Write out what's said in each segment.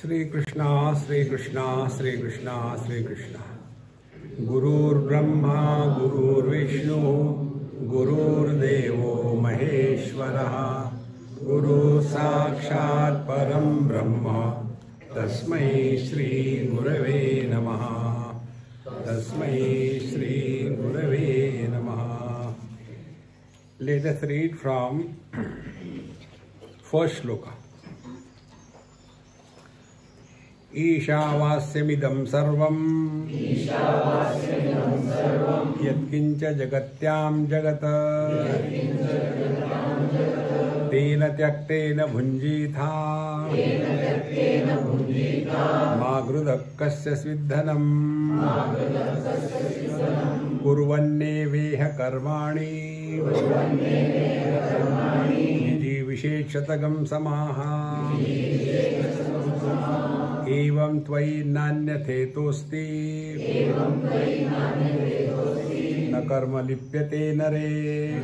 श्री कृष्णा श्री कृष्णा श्री कृष्णा श्री कृष्णा गुरुर्ब्रह्मा, गुरुर्विष्णु, गुरुर्देवो महेश्वरः। गुरु साक्षात् परम ब्रह्म, तस्मै श्री गुरवे नमः। तस्मै श्री गुरवे नमः। Let us read from first shloka. ईशावास्यमिदं सर्वम् यत्किञ्च जगत्यां जगत्। तेन त्यक्तेन भुञ्जीथा। मा गृधः कस्य स्विद्धनम्। कुर्वन्नेवेह कर्माणि। निजीविषेक्षतगं समाः एवं त्वयि नान्यथेतोऽस्ति। न कर्म लिप्यते नरे।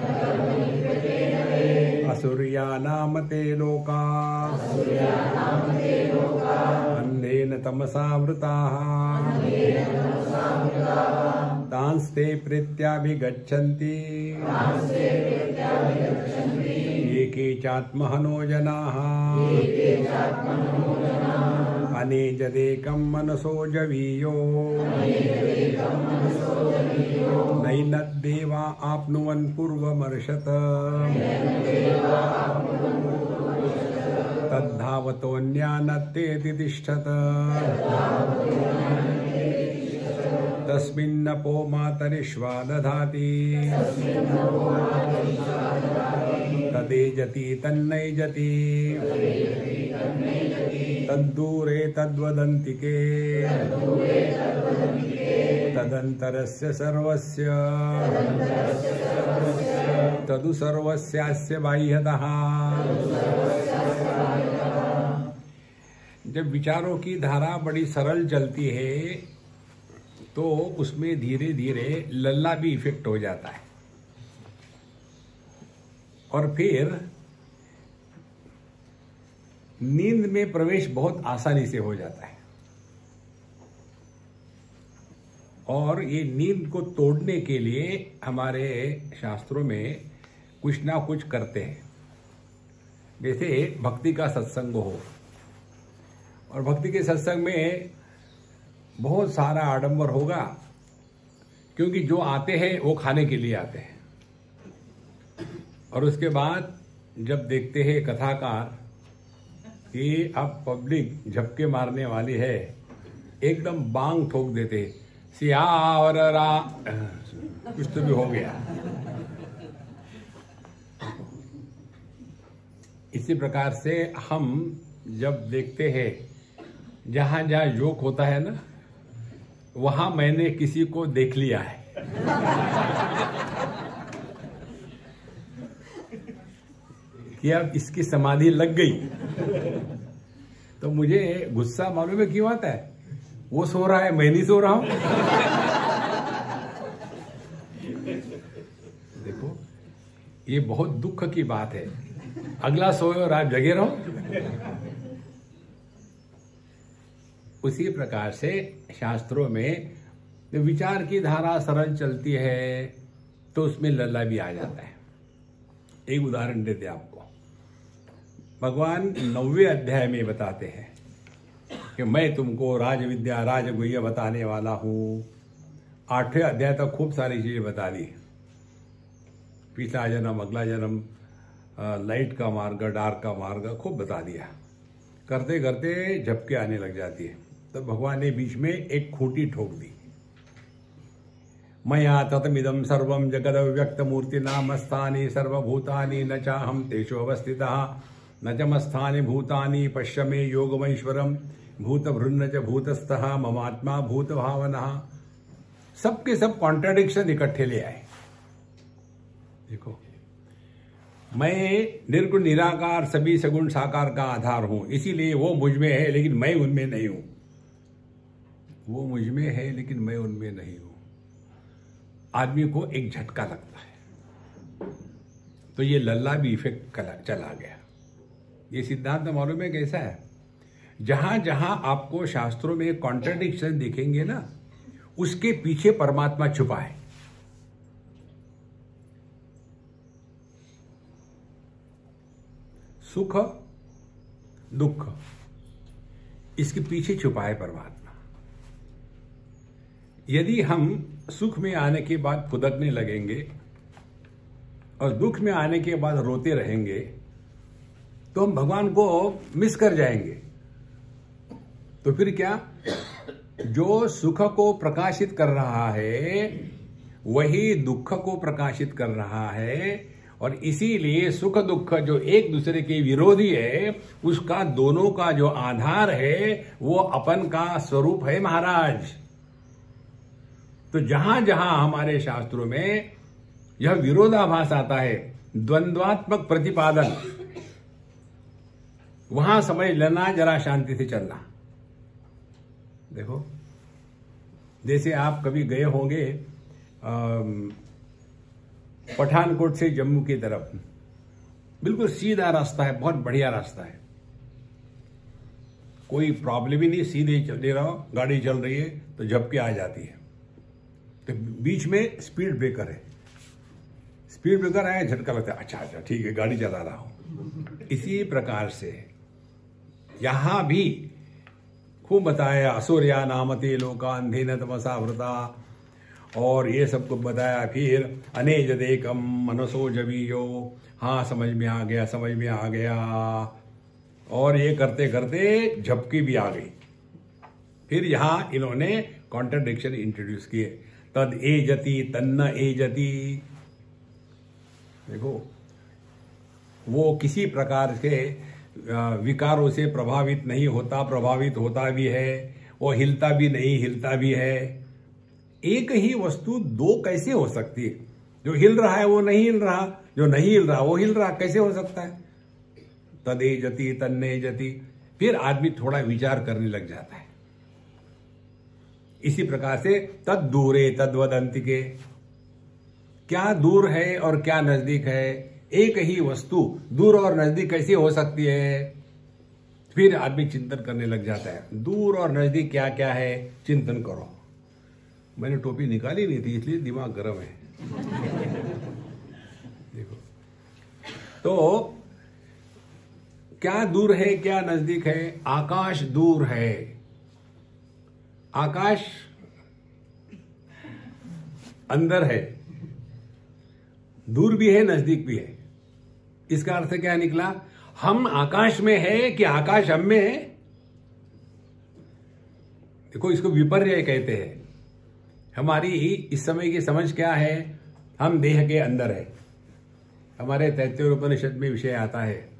असुर्यानाम ते लोका। अन्धेन तमसावृताः तांस्ते प्रीत्याभिगच्छन्ति। ये केचात्महनो जनाः। अनेजदेकं मनसो जवीयो। नैनद्देवा आप्नुवन् पूर्वमर्षत। तद्धावतोऽन्यानत्तेति तिष्ठत। तस्मिन्नपो मातरिष्वा दधाति तदेजति तन्नैजति। तद्दूरे तद्वदन्ति के तदन्तरस्य सर्वस्य। तदु सर्वस्यास्य बाह्यतः। जब विचारों की धारा बड़ी सरल चलती है तो उसमें धीरे धीरे लल्ला भी इफ़ेक्ट हो जाता है। और फिर नींद में प्रवेश बहुत आसानी से हो जाता है। और ये नींद को तोड़ने के लिए हमारे शास्त्रों में कुछ ना कुछ करते हैं। जैसे भक्ति का सत्संग हो। और भक्ति के सत्संग में बहुत सारा आडंबर होगा, क्योंकि जो आते हैं, वो खाने के लिए आते हैं। और उसके बाद जब देखते हैं कथाकार कि अब पब्लिक झपके मारने वाली है, एकदम बांग ठोक देते सिया और रा कुछ तो भी हो गया। इसी प्रकार से हम जब देखते हैं, जहाँ जहाँ योग होता है ना वहाँ मैंने किसी को देख लिया है। कि अब इसकी समाधि लग गई। तो मुझे गुस्सा मालूम है, क्यों आता है? वो सो रहा है, मैं नहीं सो रहा हूँ। देखो, ये बहुत दुख की बात है। अगला सोए और आप जगे रहो। उसी प्रकार से शास्त्रों में विचार की धारा सरल चलती है तो उसमें लल्ला भी आ जाता है। एक उदाहरण देते आपको। भगवान नौवे अध्याय में बताते हैं कि मैं तुमको राज विद्या राजगुह्य बताने वाला हूँ। आठवें अध्याय तक खूब सारी चीज़ें बता दी। पिछला जन्म, अगला जन्म लाइट का मार्ग, डार्क का मार्ग, खूब बता दिया। करते करते झपके आने लग जाती है। तो भगवान ने बीच में एक खूंटी ठोक दी। मया ततमिदम सर्व जगद व्यक्त मूर्ति नाम स्थानी सर्वभूतानि न चाहम तेषु अवस्थिता। न चमस्थानि भूतानि पश्य मे योगमैश्वरम भूत भृन्न च भूतस्थ, ममात्मा भूत भावना सबके सब कॉन्ट्राडिक्शन इकट्ठे ले आए। देखो, मैं निर्गुण निराकार, सभी सगुण साकार का आधार हूँ। इसीलिए वो मुझमें है, लेकिन मैं उनमें नहीं हूँ। वो मुझमें है, लेकिन मैं उनमें नहीं हूँ। आदमी को एक झटका लगता है। तो ये लल्ला भी इफ़ेक्ट चला गया। ये सिद्धांत मालूम है कैसा है? जहाँ जहाँ आपको शास्त्रों में कॉन्ट्रडिक्शन देखेंगे ना, उसके पीछे परमात्मा छुपा है। सुख, दुख, इसके पीछे छुपा है परमात्मा। यदि हम सुख में आने के बाद फुदकने लगेंगे और दुख में आने के बाद रोते रहेंगे तो हम भगवान को मिस कर जाएँगे। तो फिर क्या? जो सुख को प्रकाशित कर रहा है, वही दुख को प्रकाशित कर रहा है और इसीलिए सुख दुख जो एक दूसरे के विरोधी है, उसका दोनों का जो आधार है, वो अपन का स्वरूप है महाराज। तो जहाँ जहाँ हमारे शास्त्रों में यह विरोधाभास आता है, द्वंद्वात्मक प्रतिपादन, वहाँ समझ लेना, जरा शांति से चलना। देखो, जैसे आप कभी गए होंगे पठानकोट से जम्मू की तरफ़, बिल्कुल सीधा रास्ता है, बहुत बढ़िया रास्ता है। कोई प्रॉब्लम ही नहीं, सीधे चल रहा हो गाड़ी चल रही है तो झपके आ जाती है। बीच में स्पीड ब्रेकर है। स्पीड ब्रेकर आया, झटका लगता है अच्छा अच्छा ठीक है, गाड़ी चला रहा हूँ। इसी प्रकार से यहाँ भी खूब बताया असुर्या नामते लोकांधीन तमसा व्रता और ये सबको बताया, फिर, अनेज देकम मनसो जबीयो हाँ समझ में आ गया, समझ में आ गया। और ये करते करते झपकी भी आ गई। फिर यहाँ इन्होंने कॉन्ट्रडिक्शन इंट्रोड्यूस किए। तद ए जति तन्न ए जति देखो, वो किसी प्रकार से विकारों से प्रभावित नहीं होता, प्रभावित होता भी है, वो हिलता भी नहीं, हिलता भी है। एक ही वस्तु दो कैसे हो सकती है? जो हिल रहा है, वो नहीं हिल रहा। जो नहीं हिल रहा, वो हिल रहा, कैसे हो सकता है? तदे जति तन्ने जति फिर आदमी थोड़ा विचार करने लग जाता है। इसी प्रकार से तद दूरे तद्वदंतिके क्या दूर है और क्या नज़दीक है? एक ही वस्तु दूर और नज़दीक कैसे हो सकती है? फिर आदमी चिंतन करने लग जाता है। दूर और नज़दीक क्या क्या है? चिंतन करो। मैंने टोपी निकाली नहीं थी, इसलिए दिमाग गर्म है। देखो। तो क्या दूर है, क्या नज़दीक है? आकाश दूर है। आकाश अंदर है, दूर भी है, नज़दीक भी है। इसका अर्थ क्या निकला? हम आकाश में है कि आकाश हम में है? देखो, इसको विपर्य कहते हैं। हमारी इस समय की समझ क्या है? हम देह के अंदर है। हमारे तैतीय उपनिषद में विषय आता है।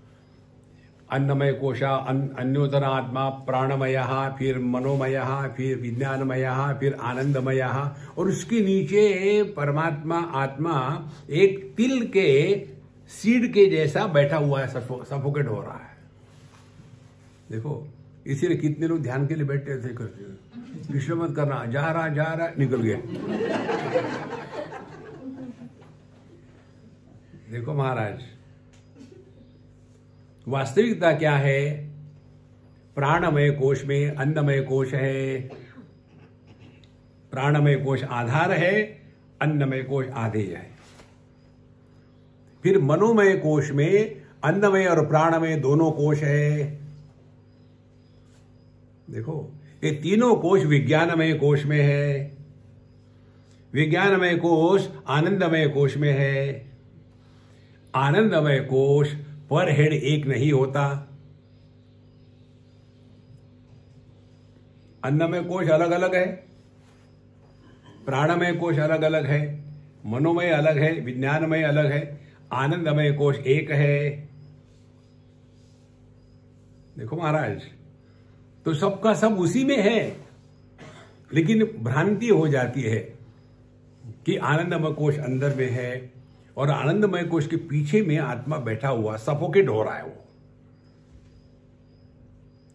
अन्नमय कोशा अन्योतर आत्मा प्राणमय, फिर मनोमय, फिर विज्ञानमय, फिर आनंदमय, और उसके नीचे परमात्मा, आत्मा एक तिल के सीड के जैसा बैठा हुआ है सफोकेट हो रहा है। देखो इसीलिए कितने लोग ध्यान के लिए बैठे थे करते विश्व मत करना, जा रहा जा रहा, निकल गया। देखो महाराज वास्तविकता क्या है? प्राणमय कोश में अन्नमय कोश है। प्राणमय कोश आधार है, अन्नमय कोश आधेय है। फिर मनोमय कोश में अन्नमय और प्राणमय दोनों कोश है। देखो, ये तीनों कोश विज्ञानमय कोश में है। विज्ञानमय कोश आनंदमय कोश में है। आनंदमय कोश पर हेड एक नहीं होता। अन्नमय कोश अलग अलग है प्राणमय कोश अलग अलग है, मनोमय अलग है, विज्ञानमय अलग है, आनंदमय कोश एक है। देखो महाराज तो सबका सब उसी में है, लेकिन भ्रांति हो जाती है कि आनंदमय कोश अंदर में है और आनंदमय कोश के पीछे में आत्मा बैठा हुआ, सफोकेट हो रहा है वो।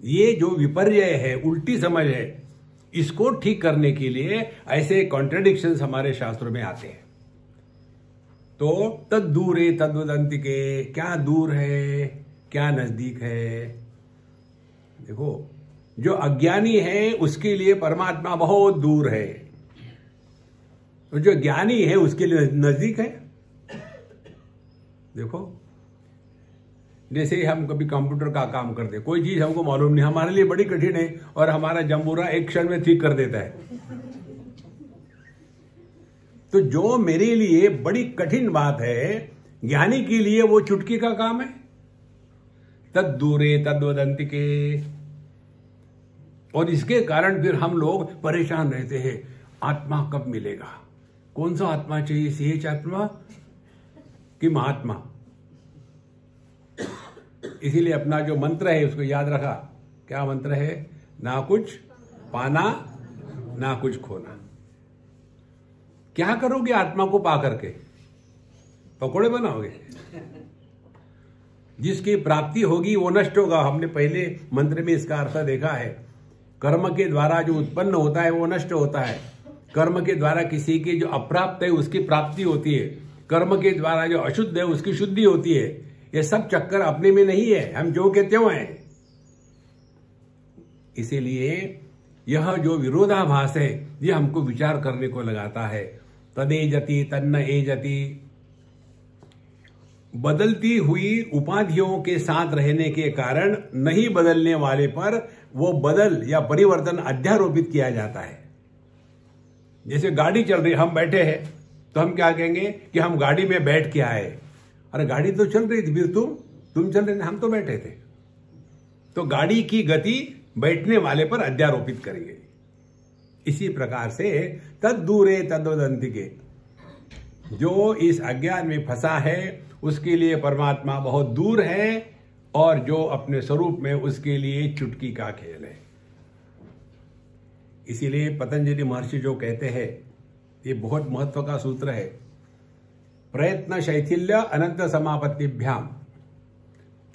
ये जो विपर्य है, उल्टी समझ है, इसको ठीक करने के लिए ऐसे कॉन्ट्रडिक्शन हमारे शास्त्रों में आते हैं। तो तद दूर है तद्वदंत के क्या दूर है, क्या नज़दीक है? देखो, जो अज्ञानी है, उसके लिए परमात्मा बहुत दूर है। और जो ज्ञानी है, उसके लिए नज़दीक है। देखो। जैसे ही हम कभी कंप्यूटर का काम करते कोई चीज़ हमको मालूम नहीं, हमारे लिए बड़ी कठिन है और हमारा जम्बूरा एक क्षण में ठीक कर देता है। तो जो मेरे लिए बड़ी कठिन बात है ज्ञानी के लिए वो चुटकी का काम है। तद दूरे तद्वदंत के। और इसके कारण फिर हम लोग परेशान रहते हैं। आत्मा कब मिलेगा? कौन सा आत्मा चाहिए? सीएच आत्मा? कि महात्मा। इसीलिए अपना जो मंत्र है, उसको याद रखा। क्या मंत्र है? ना कुछ पाना, ना कुछ खोना। क्या करोगे आत्मा को पा करके? पकोड़े बनाओगे? जिसकी प्राप्ति होगी, वो नष्ट होगा। हमने पहले मंत्र में इसका अर्थ देखा है। कर्म के द्वारा जो उत्पन्न होता है, वो नष्ट होता है। कर्म के द्वारा किसी की जो अप्राप्त है, उसकी प्राप्ति होती है। कर्म के द्वारा जो अशुद्ध है, उसकी शुद्धि होती है। ये सब चक्कर अपने में नहीं है। हम जो के त्यों हैं। इसीलिए यह जो विरोधाभास है, ये हमको विचार करने को लगाता है। तदे जति, तन्न ए जति। बदलती हुई उपाधियों के साथ रहने के कारण नहीं बदलने वाले पर वो बदल या परिवर्तन अध्यारोपित किया जाता है। जैसे गाड़ी चल रही, हम बैठे हैं। तो हम क्या कहेंगे कि हम गाड़ी में बैठ के आए। अरे गाड़ी तो चल रही थी फिर तुम तुम चल रहे थे, हम तो बैठे थे। तो गाड़ी की गति बैठने वाले पर अध्यारोपित करेंगे। इसी प्रकार से तद दूरे के जो इस अज्ञान में फंसा है, उसके लिए परमात्मा बहुत दूर है, और जो अपने स्वरूप में उसके लिए चुटकी का खेल है। इसीलिए पतंजलि महर्षि जो कहते हैं ये बहुत महत्व का सूत्र है। प्रयत्न शैथिल्य अनंत समापत्तिभ्याम।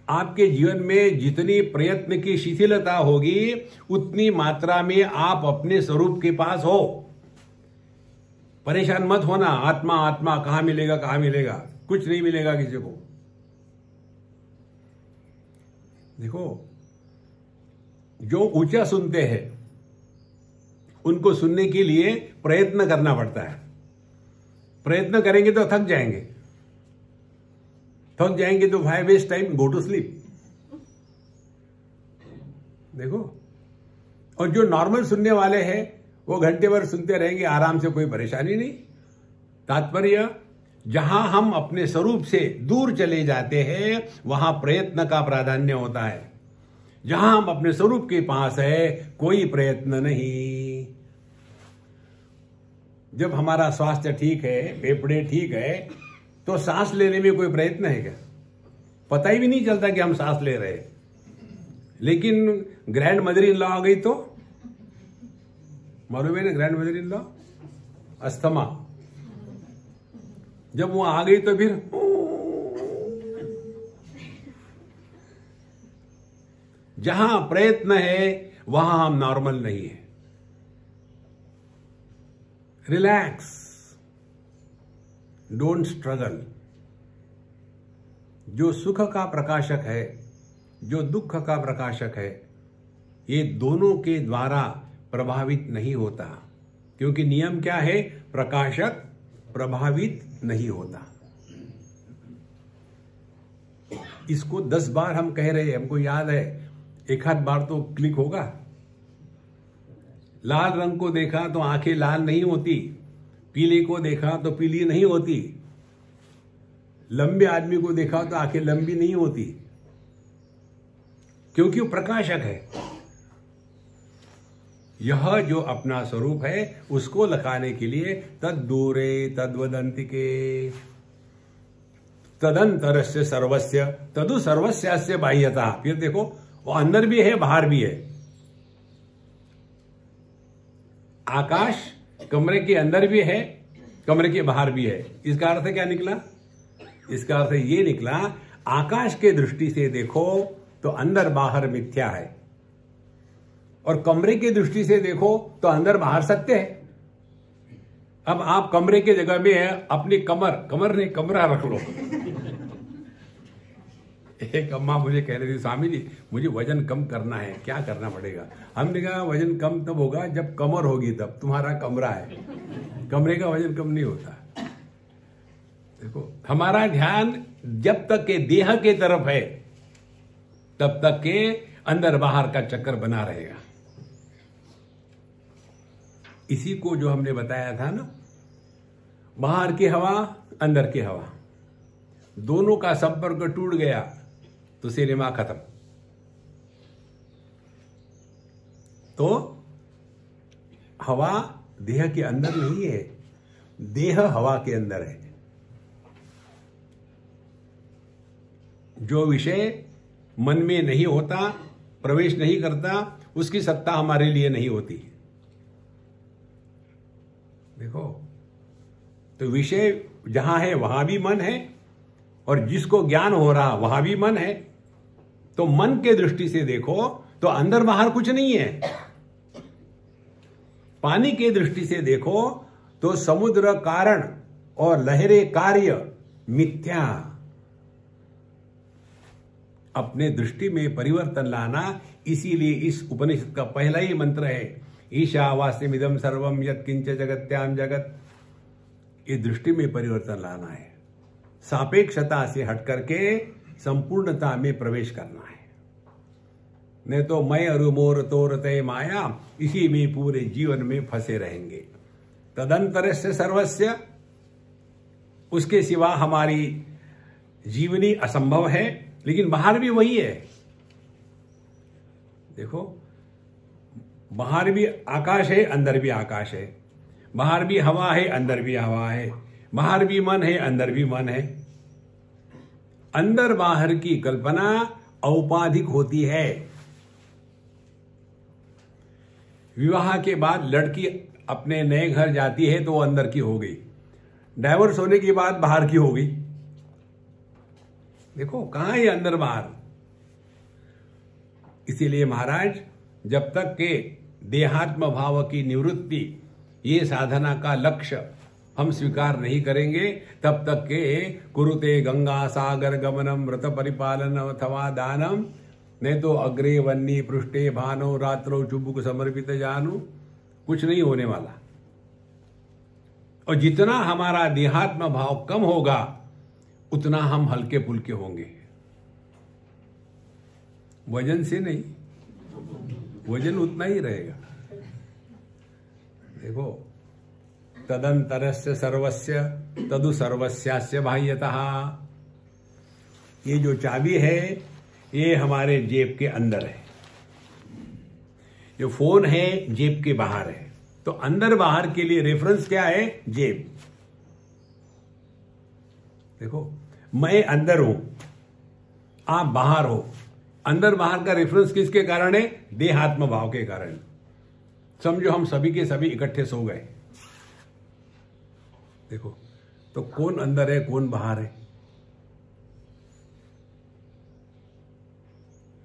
आपके जीवन में जितनी प्रयत्न की शिथिलता होगी, उतनी मात्रा में आप अपने स्वरूप के पास हो। परेशान मत होना, आत्मा आत्मा, कहाँ मिलेगा कहाँ मिलेगा? कुछ नहीं मिलेगा किसी को। देखो, जो ऊँचा सुनते हैं उनको सुनने के लिए प्रयत्न करना पड़ता है। प्रयत्न करेंगे तो थक जाएँगे। थक जाएँगे तो भाई waste time go to sleep देखो, और जो नॉर्मल सुनने वाले हैं, वो घंटे भर सुनते रहेंगे, आराम से कोई परेशानी नहीं। तात्पर्य, जहाँ हम अपने स्वरूप से दूर चले जाते हैं, वहाँ प्रयत्न का प्राधान्य होता है। जहाँ हम अपने स्वरूप के पास है, कोई प्रयत्न नहीं। जब हमारा स्वास्थ्य ठीक है, फेफड़े ठीक है तो सांस लेने में कोई प्रयत्न है क्या? पता ही भी नहीं चलता कि हम सांस ले रहे लेकिन ग्रैंड मदर इन लॉ आ गई तो? मालूम है ना grand mother in law? Asthma. जब वो आ गई तो फिर जहाँ प्रयत्न है, वहाँ हम नॉर्मल नहीं है। रिलैक्स डोंट स्ट्रगल जो सुख का प्रकाशक है, जो दुख का प्रकाशक है, ये दोनों के द्वारा प्रभावित नहीं होता। क्योंकि नियम क्या है? प्रकाशक प्रभावित नहीं होता। इसको दस बार हम कह रहे हैं, हमको याद है, एक आध बार तो क्लिक होगा। लाल रंग को देखा तो आँखें लाल नहीं होती, पीले को देखा तो पीली नहीं होती। लंबे आदमी को देखा तो आँखें लंबी नहीं होती। क्योंकि वो प्रकाशक है। यह जो अपना स्वरूप है, उसको लखाने के लिए तद दूरे तद्वदंति के तदंतर से तदु सर्वस्या बाह्यता। फिर देखो, वो अंदर भी है, बाहर भी है। आकाश कमरे के अंदर भी है, कमरे के बाहर भी है। इसका अर्थ क्या निकला? इसका अर्थ ये निकला, आकाश के दृष्टि से देखो तो अंदर बाहर मिथ्या है। और कमरे की दृष्टि से देखो तो अंदर बाहर सत्य है। अब आप कमरे के जगह में अपनी कमर कमर नहीं, कमरा रख लो। एक अम्मा मुझे कह रही थी, स्वामी जी, मुझे वज़न कम करना है, क्या करना पड़ेगा? हमने कहा, वज़न कम तब होगा जब कमर होगी तब, तुम्हारा कमरा है। कमरे का वज़न कम नहीं होता। देखो, हमारा ध्यान जब तक के देह के तरफ़ है, तब तक के अंदर बाहर का चक्कर बना रहेगा। इसी को जो हमने बताया था ना, बाहर की हवा, अंदर की हवा, दोनों का संपर्क टूट गया। तो सिनेमा खत्म। तो हवा देह के अंदर नहीं है, देह हवा के अंदर है। जो विषय मन में नहीं होता, प्रवेश नहीं करता, उसकी सत्ता हमारे लिए नहीं होती। देखो तो विषय जहाँ है, वहाँ भी मन है, और जिसको ज्ञान हो रहा, वहाँ भी मन है। तो मन के दृष्टि से देखो तो अंदर बाहर कुछ नहीं है। पानी के दृष्टि से देखो तो समुद्र कारण और लहरे कार्य मिथ्या। अपने दृष्टि में परिवर्तन लाना इसीलिए इस उपनिषद का पहला ही मंत्र है। ईशावास्यमिदम सर्वम यत किंच जगत्याम जगत। ये दृष्टि में परिवर्तन लाना है। सापेक्षता से हट करके संपूर्णता में प्रवेश करना है। नहीं तो मैं अरु मोर तोर तय माया, इसी में पूरे जीवन में फंसे रहेंगे। तदंतर से सर्वस्व उसके सिवा हमारी जीवनी असंभव है, लेकिन बाहर भी वही है। देखो, बाहर भी आकाश है, अंदर भी आकाश है। बाहर भी हवा है, अंदर भी हवा है। बाहर भी मन है, अंदर भी मन है। अंदर बाहर की कल्पना औपाधिक होती है। विवाह के बाद लड़की अपने नए घर जाती है तो वो अंदर की हो गई। डाइवर्स होने के बाद बाहर की हो गई। देखो, कहाँ है अंदर बाहर? इसीलिए महाराज, जब तक के देहात्म भाव की निवृत्ति, ये साधना का लक्ष्य हम स्वीकार नहीं करेंगे, तब तक के कुरुते गंगा सागर गमनम, व्रत परिपालन अथवा दानम। नहीं तो अग्रे वन्नी पृष्ठे भानो, रात्रो चुबुक समर्पित जानू। कुछ नहीं होने वाला। और जितना हमारा देहात्म भाव कम होगा, उतना हम हल्के फुल्के होंगे। वज़न से नहीं, वज़न उतना ही रहेगा। देखो तदंतरस्य सर्वस्य, तदु सर्वस्यास्य बाह्यतः। ये जो चाबी है, ये हमारे जेब के अंदर है। जो फ़ोन है, जेब के बाहर है। तो अंदर बाहर के लिए रेफरेंस क्या है? जेब। देखो, मैं अंदर हूँ, आप बाहर हो। अंदर बाहर का रेफरेंस किसके कारण है? देहात्म भाव के कारण। समझो, हम सभी के सभी इकट्ठे सो गए। देखो तो कौन अंदर है, कौन बाहर है?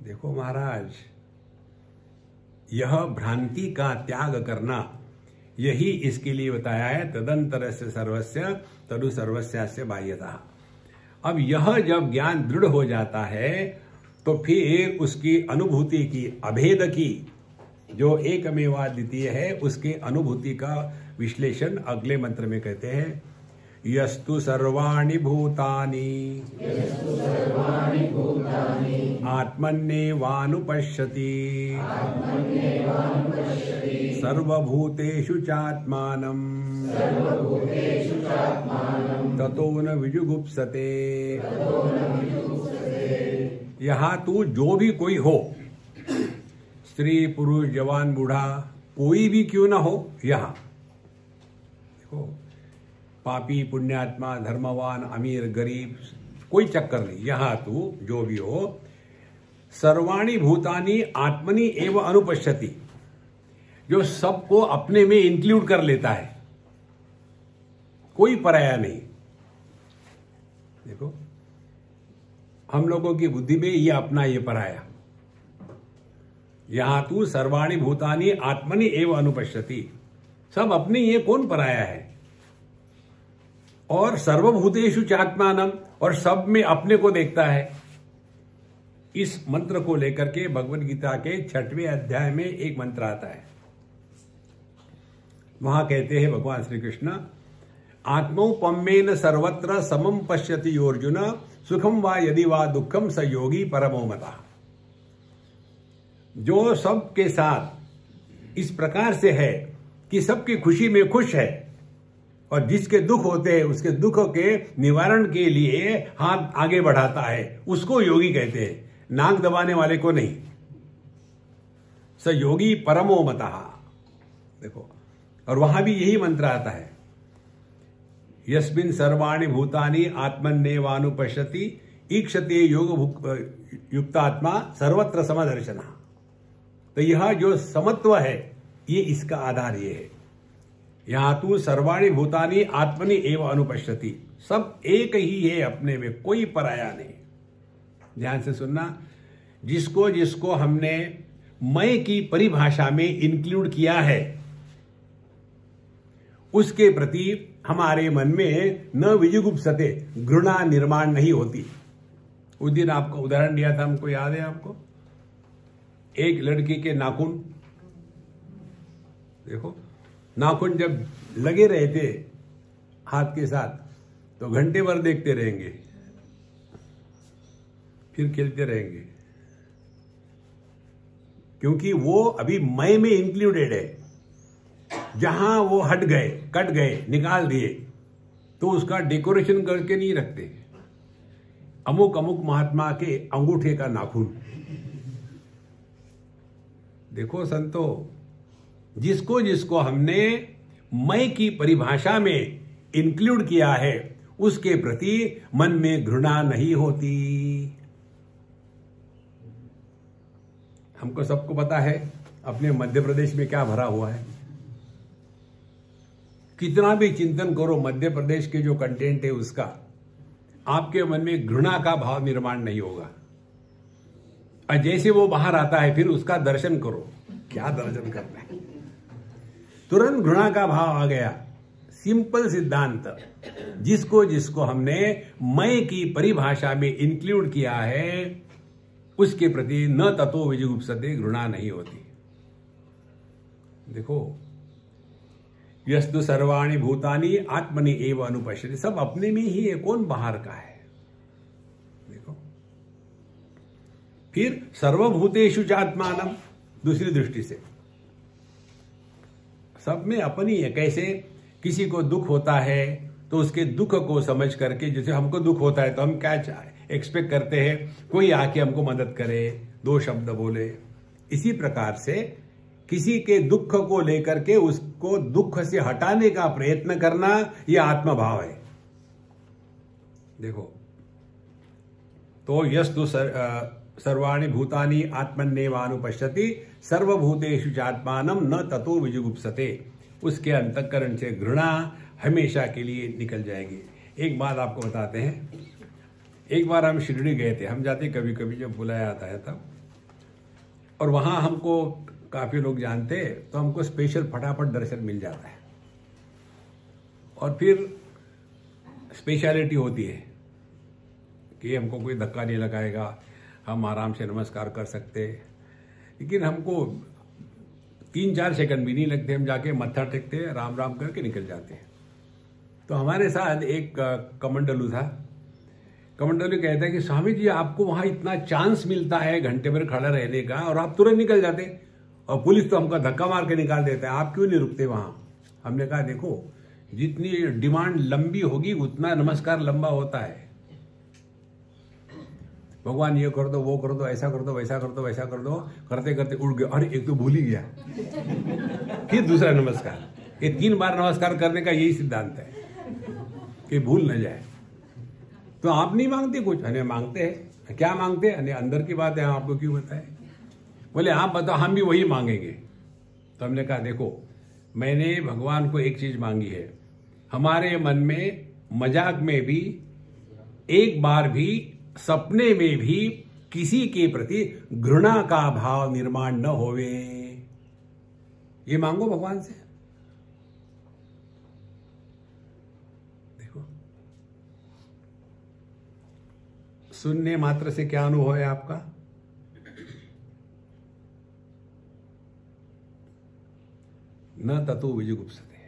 देखो महाराज, यह भ्रांति का त्याग करना, यही इसके लिए बताया है तदंतर से सर्वस्व तदु सर्वस्या से बाह्यता। अब यह जब ज्ञान दृढ़ हो जाता है तो फिर उसकी अनुभूति की, अभेद की, जो एकमेवा द्वितीय है, उसके अनुभूति का विश्लेषण अगले मंत्र में कहते हैं, यस्तु सर्वाणि भूतानि। आत्मन्येवानुपश्यति। सर्वभूतेषु चात्मानम्। ततो न विजुगुप्सते। यहाँ तू जो भी कोई हो, स्त्री, पुरुष, जवान, बूढ़ा, कोई भी क्यों ना हो, यहाँ। देखो पापी, पुण्यात्मा, धर्मवान, अमीर, गरीब, कोई चक्कर नहीं। यहाँ तू जो भी हो, सर्वाणी भूतानी, आत्मनि एवं अनुपश्यति, जो सबको अपने में इंक्लूड कर लेता है। कोई पराया नहीं। देखो, हम लोगों की बुद्धि में ये अपना ये पराया। यहाँ तू सर्वाणी, भूतानी, आत्मनि एवं अनुपश्यति। सब अपने ये कौन पराया है? और सर्वभूतेषु चात्मानम, और सब में अपने को देखता है। इस मंत्र को लेकर के भगवत गीता के छठवें अध्याय में एक मंत्र आता है। वहाँ कहते हैं भगवान श्री कृष्ण आत्मोपमेन सर्वत्र समम पश्यति अर्जुन सुखम वा यदि वा दुखम स योगी परमो मता। जो सबके साथ इस प्रकार से है कि सबकी खुशी में खुश है और जिसके दुख होते हैं, उसके दुख के निवारण के लिए हाथ आगे बढ़ाता है। उसको योगी कहते हैं। नाक दबाने वाले को नहीं। स योगी परमो मता। देखो, और वहाँ भी यही मंत्र आता है। यस्मिन सर्वाणी भूतानी आत्मन्यवानुपश्यति, ईक्षते योग युक्तात्मा सर्वत्र समदर्शना। तो यह जो समत्व है ये इसका आधार ये है। यहाँ तू सर्वाणी भूतानी आत्मनि एवं अनुपश्यति। सब एक ही है अपने में, कोई पराया नहीं। ध्यान से सुनना, जिसको जिसको हमने मय की परिभाषा में इंक्लूड किया है, उसके प्रति हमारे मन में न विजुगुप्सते, घृणा निर्माण नहीं होती। उस दिन आपको उदाहरण दिया था, हमको याद है आपको? एक लड़की के नाखून देखो। नाखून जब लगे रहते हाथ के साथ तो घंटे भर देखते रहेंगे, फिर खेलते रहेंगे। क्योंकि वो अभी मय में इंक्लूडेड है। जहाँ वो हट गए, कट गए, निकाल दिए तो उसका डेकोरेशन करके नहीं रखते। अमुक अमुक महात्मा के अंगूठे का नाखून। देखो संतो जिसको जिसको हमने मय की परिभाषा में इंक्लूड किया है, उसके प्रति मन में घृणा नहीं होती। हमको सबको पता है, अपने मध्य प्रदेश में क्या भरा हुआ है। कितना भी चिंतन करो, मध्य प्रदेश के जो कंटेंट है उसका, आपके मन में घृणा का भाव निर्माण नहीं होगा। और जैसे वो बाहर आता है, फिर उसका दर्शन करो। क्या दर्शन करना है? तुरंत घृणा का भाव आ गया। सिंपल सिद्धांत। जिसको जिसको हमने मय की परिभाषा में इंक्लूड किया है, उसके प्रति न तत्व विजुगुप्सते घृणा नहीं होती। देखो, यस्तु सर्वाणी भूतानी आत्मनि एवं अनुपश्य सब अपने में ही है, कौन बाहर का है? देखो। फिर सर्वभूतेषु चात्मान दूसरी दृष्टि से। सब में अपनी है कैसे? किसी को दुख होता है तो उसके दुख को समझ करके जैसे हमको दुख होता है तो हम क्या एक्सपेक्ट करते हैं कोई आके हमको मदद करे दो शब्द बोले। इसी प्रकार से किसी के दुख को लेकर के उसको दुख से हटाने का प्रयत्न करना यह आत्मभाव है। देखो तो यस्तु सर, सर्वाणी भूतानी आत्मन्यवानुपश्यति, सर्वभूतेषु चात्मान न ततो विजुगुप्सते। उसके अंतकरण से घृणा हमेशा के लिए निकल जाएगी। एक बात आपको बताते हैं। एक बार हम शिरडी गए थे। हम जाते कभी कभी जब बुलाया आता है तब। और वहाँ हमको काफ़ी लोग जानते तो हमको स्पेशल फटाफट दर्शन मिल जाता है। और फिर स्पेशलिटी होती है कि हमको कोई धक्का नहीं लगाएगा। हम आराम से नमस्कार कर सकते लेकिन हमको तीन चार सेकंड भी नहीं लगते, हम जाके मत्था टेकते राम राम करके निकल जाते हैं। तो हमारे साथ एक कमंडलू था। कमंडलू कहता है कि स्वामी जी, आपको वहाँ इतना चांस मिलता है घंटे भर खड़ा रहने का और आप तुरंत निकल जाते और पुलिस तो हमका धक्का मार के निकाल देता है। आप क्यों नहीं रुकते वहाँ? हमने कहा, देखो, जितनी डिमांड लंबी होगी, उतना नमस्कार लंबा होता है। भगवान ये कर दो, वो कर दो, ऐसा कर दो, वैसा कर दो, वैसा कर दो, करते करते उड़ गए अरे, एक तो भूल ही गया। फिर दूसरा नमस्कार। ये तीन बार नमस्कार करने का यही सिद्धांत है कि भूल न जाए। तो आप नहीं मांगते कुछ? अरे, मांगते हैं। क्या मांगते हैं? अंदर की बात है आपको क्यों बताए? बोले, आप बताओ, हम भी वही मांगेंगे। तो हमने कहा, देखो, मैंने भगवान को एक चीज़ मांगी है। हमारे मन में, मज़ाक में भी, एक बार भी सपने में भी किसी के प्रति घृणा का भाव निर्माण न होवे। ये मांगो भगवान से। देखो। सुनने मात्र से क्या अनुभव है आपका? न ततो विजुगुप्सते।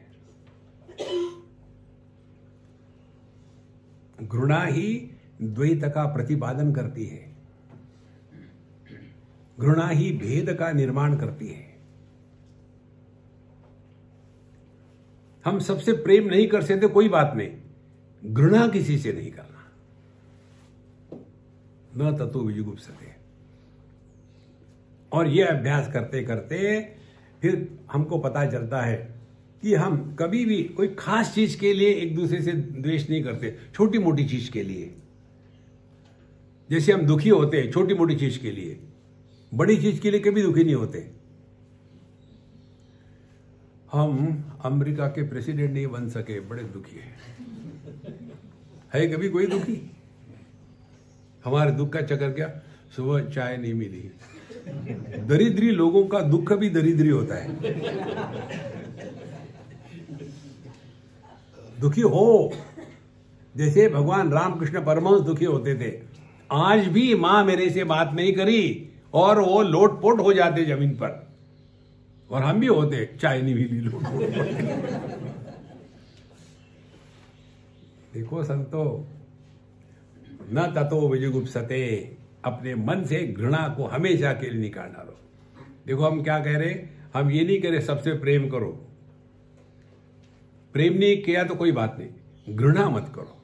घृणा ही द्वैत का प्रतिपादन करती है। घृणा ही भेद का निर्माण करती है। हम सबसे प्रेम नहीं कर सकते, कोई बात नहीं। घृणा किसी से नहीं करना। न तत्व विजुगुप्सते। और यह अभ्यास करते करते फिर हमको पता चलता है कि हम कभी भी कोई खास चीज़ के लिए एक दूसरे से द्वेष नहीं करते छोटी मोटी चीज़ के लिए। जैसे हम दुखी होते हैं छोटी मोटी चीज़ के लिए। बड़ी चीज़ के लिए कभी दुखी नहीं होते। हम अमेरिका के प्रेसिडेंट नहीं बन सके, बड़े दुखी हैं। है कभी कोई दुखी? हमारे दुख का चक्कर क्या? सुबह चाय नहीं मिली। दरिद्री लोगों का दुख भी दरिद्री होता है। दुखी हो। जैसे भगवान रामकृष्ण परमहंस दुखी होते थे। आज भी माँ मेरे से बात नहीं करी और वो लोटपोट हो जाते ज़मीन पर। और हम भी होते नहीं मिली लोटपोट। देखो संतो, न ततो विजुगुप्सते, अपने मन से घृणा को हमेशा के लिए निकाल डालो। देखो हम क्या कह रहे हम ये नहीं कह रहे सबसे प्रेम करो। प्रेम नहीं किया तो कोई बात नहीं। घृणा मत करो।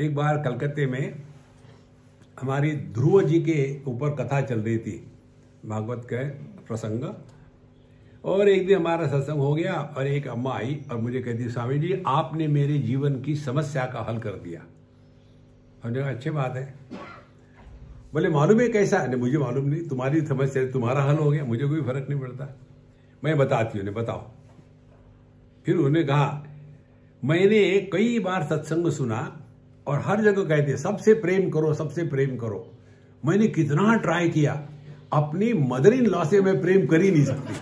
एक बार कलकत्ते में हमारी ध्रुव जी के ऊपर कथा चल रही थी, भागवत का प्रसंग। और एक दिन हमारा सत्संग हो गया और एक अम्मा आई और मुझे कहती, स्वामी जी, आपने मेरे जीवन की समस्या का हल कर दिया। हमने कहा अच्छी बात है। बोले, मालूम है कैसा? नहीं मुझे मालूम नहीं। तुम्हारी समस्या, तुम्हारा हल हो गया। मुझे कोई फ़र्क नहीं पड़ता। मैं बताती हूँ बताओ। फिर उन्होंने कहा, मैंने कई बार सत्संग सुना और हर जगह कहते सबसे प्रेम करो, सबसे प्रेम करो। मैंने कितना ट्राई किया, अपनी मदर इन लॉ से मैं प्रेम कर ही नहीं सकती।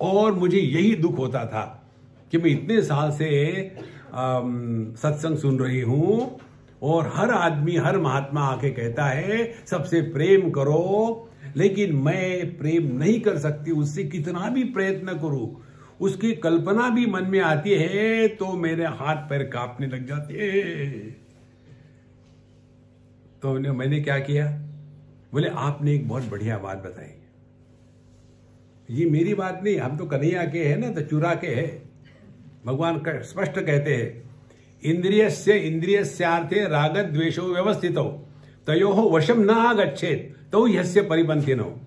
और मुझे यही दुख होता था कि मैं इतने साल से सत्संग सुन रही हूँ और हर आदमी, हर महात्मा आके कहता है, सबसे प्रेम करो, लेकिन मैं प्रेम नहीं कर सकती, उससे कितना भी प्रयत्न करूँ उसकी कल्पना भी मन में आती है तो मेरे हाथ पैर कांपने लग जाते तो मैंने क्या किया? बोले, आपने एक बहुत बढ़िया बात बताई। ये मेरी बात नहीं, हम तो कन्हैया के हैं ना तो चुरा के है। भगवान स्पष्ट कहते हैं इंद्रिय से इंद्रिय से राग द्वेशो व्यवस्थित हो तयो वशम न आगछेद तो यस्य परिपंथी हो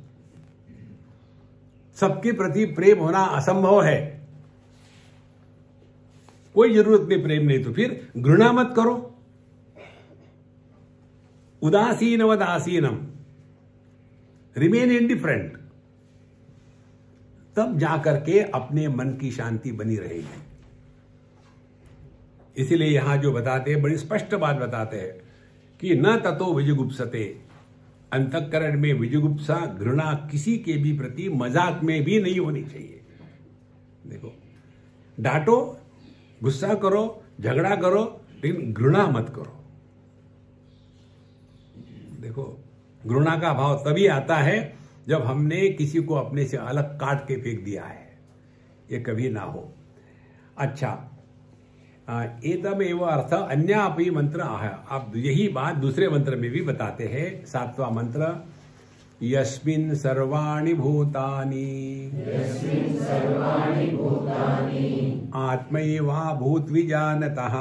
सबके प्रति प्रेम होना असंभव है। कोई ज़रूरत नहीं प्रेम नहीं तो फिर घृणा मत करो। उदासीन वदासीनम रिमेन इंडिफरेंट तब जाकर के अपने मन की शांति बनी रहेगी। इसीलिए यहाँ जो बताते हैं, बड़ी स्पष्ट बात बताते हैं कि न ततो विजुगुप्सते। अंतकरण में विजुगुप्सा, घृणा किसी के भी प्रति मज़ाक में भी नहीं होनी चाहिए। देखो, डांटो, गुस्सा करो, झगड़ा करो, लेकिन घृणा मत करो। देखो, घृणा का भाव तभी आता है जब हमने किसी को अपने से अलग काट के फेंक दिया है। ये कभी ना हो। अच्छा एतमेव अर्थ अन्यापि मंत्र आह। आप यही बात दूसरे मंत्र में भी बताते हैं सातवां मंत्र यस्मिन् सर्वाणि भूतानि। आत्मैवा भूतविजानतः।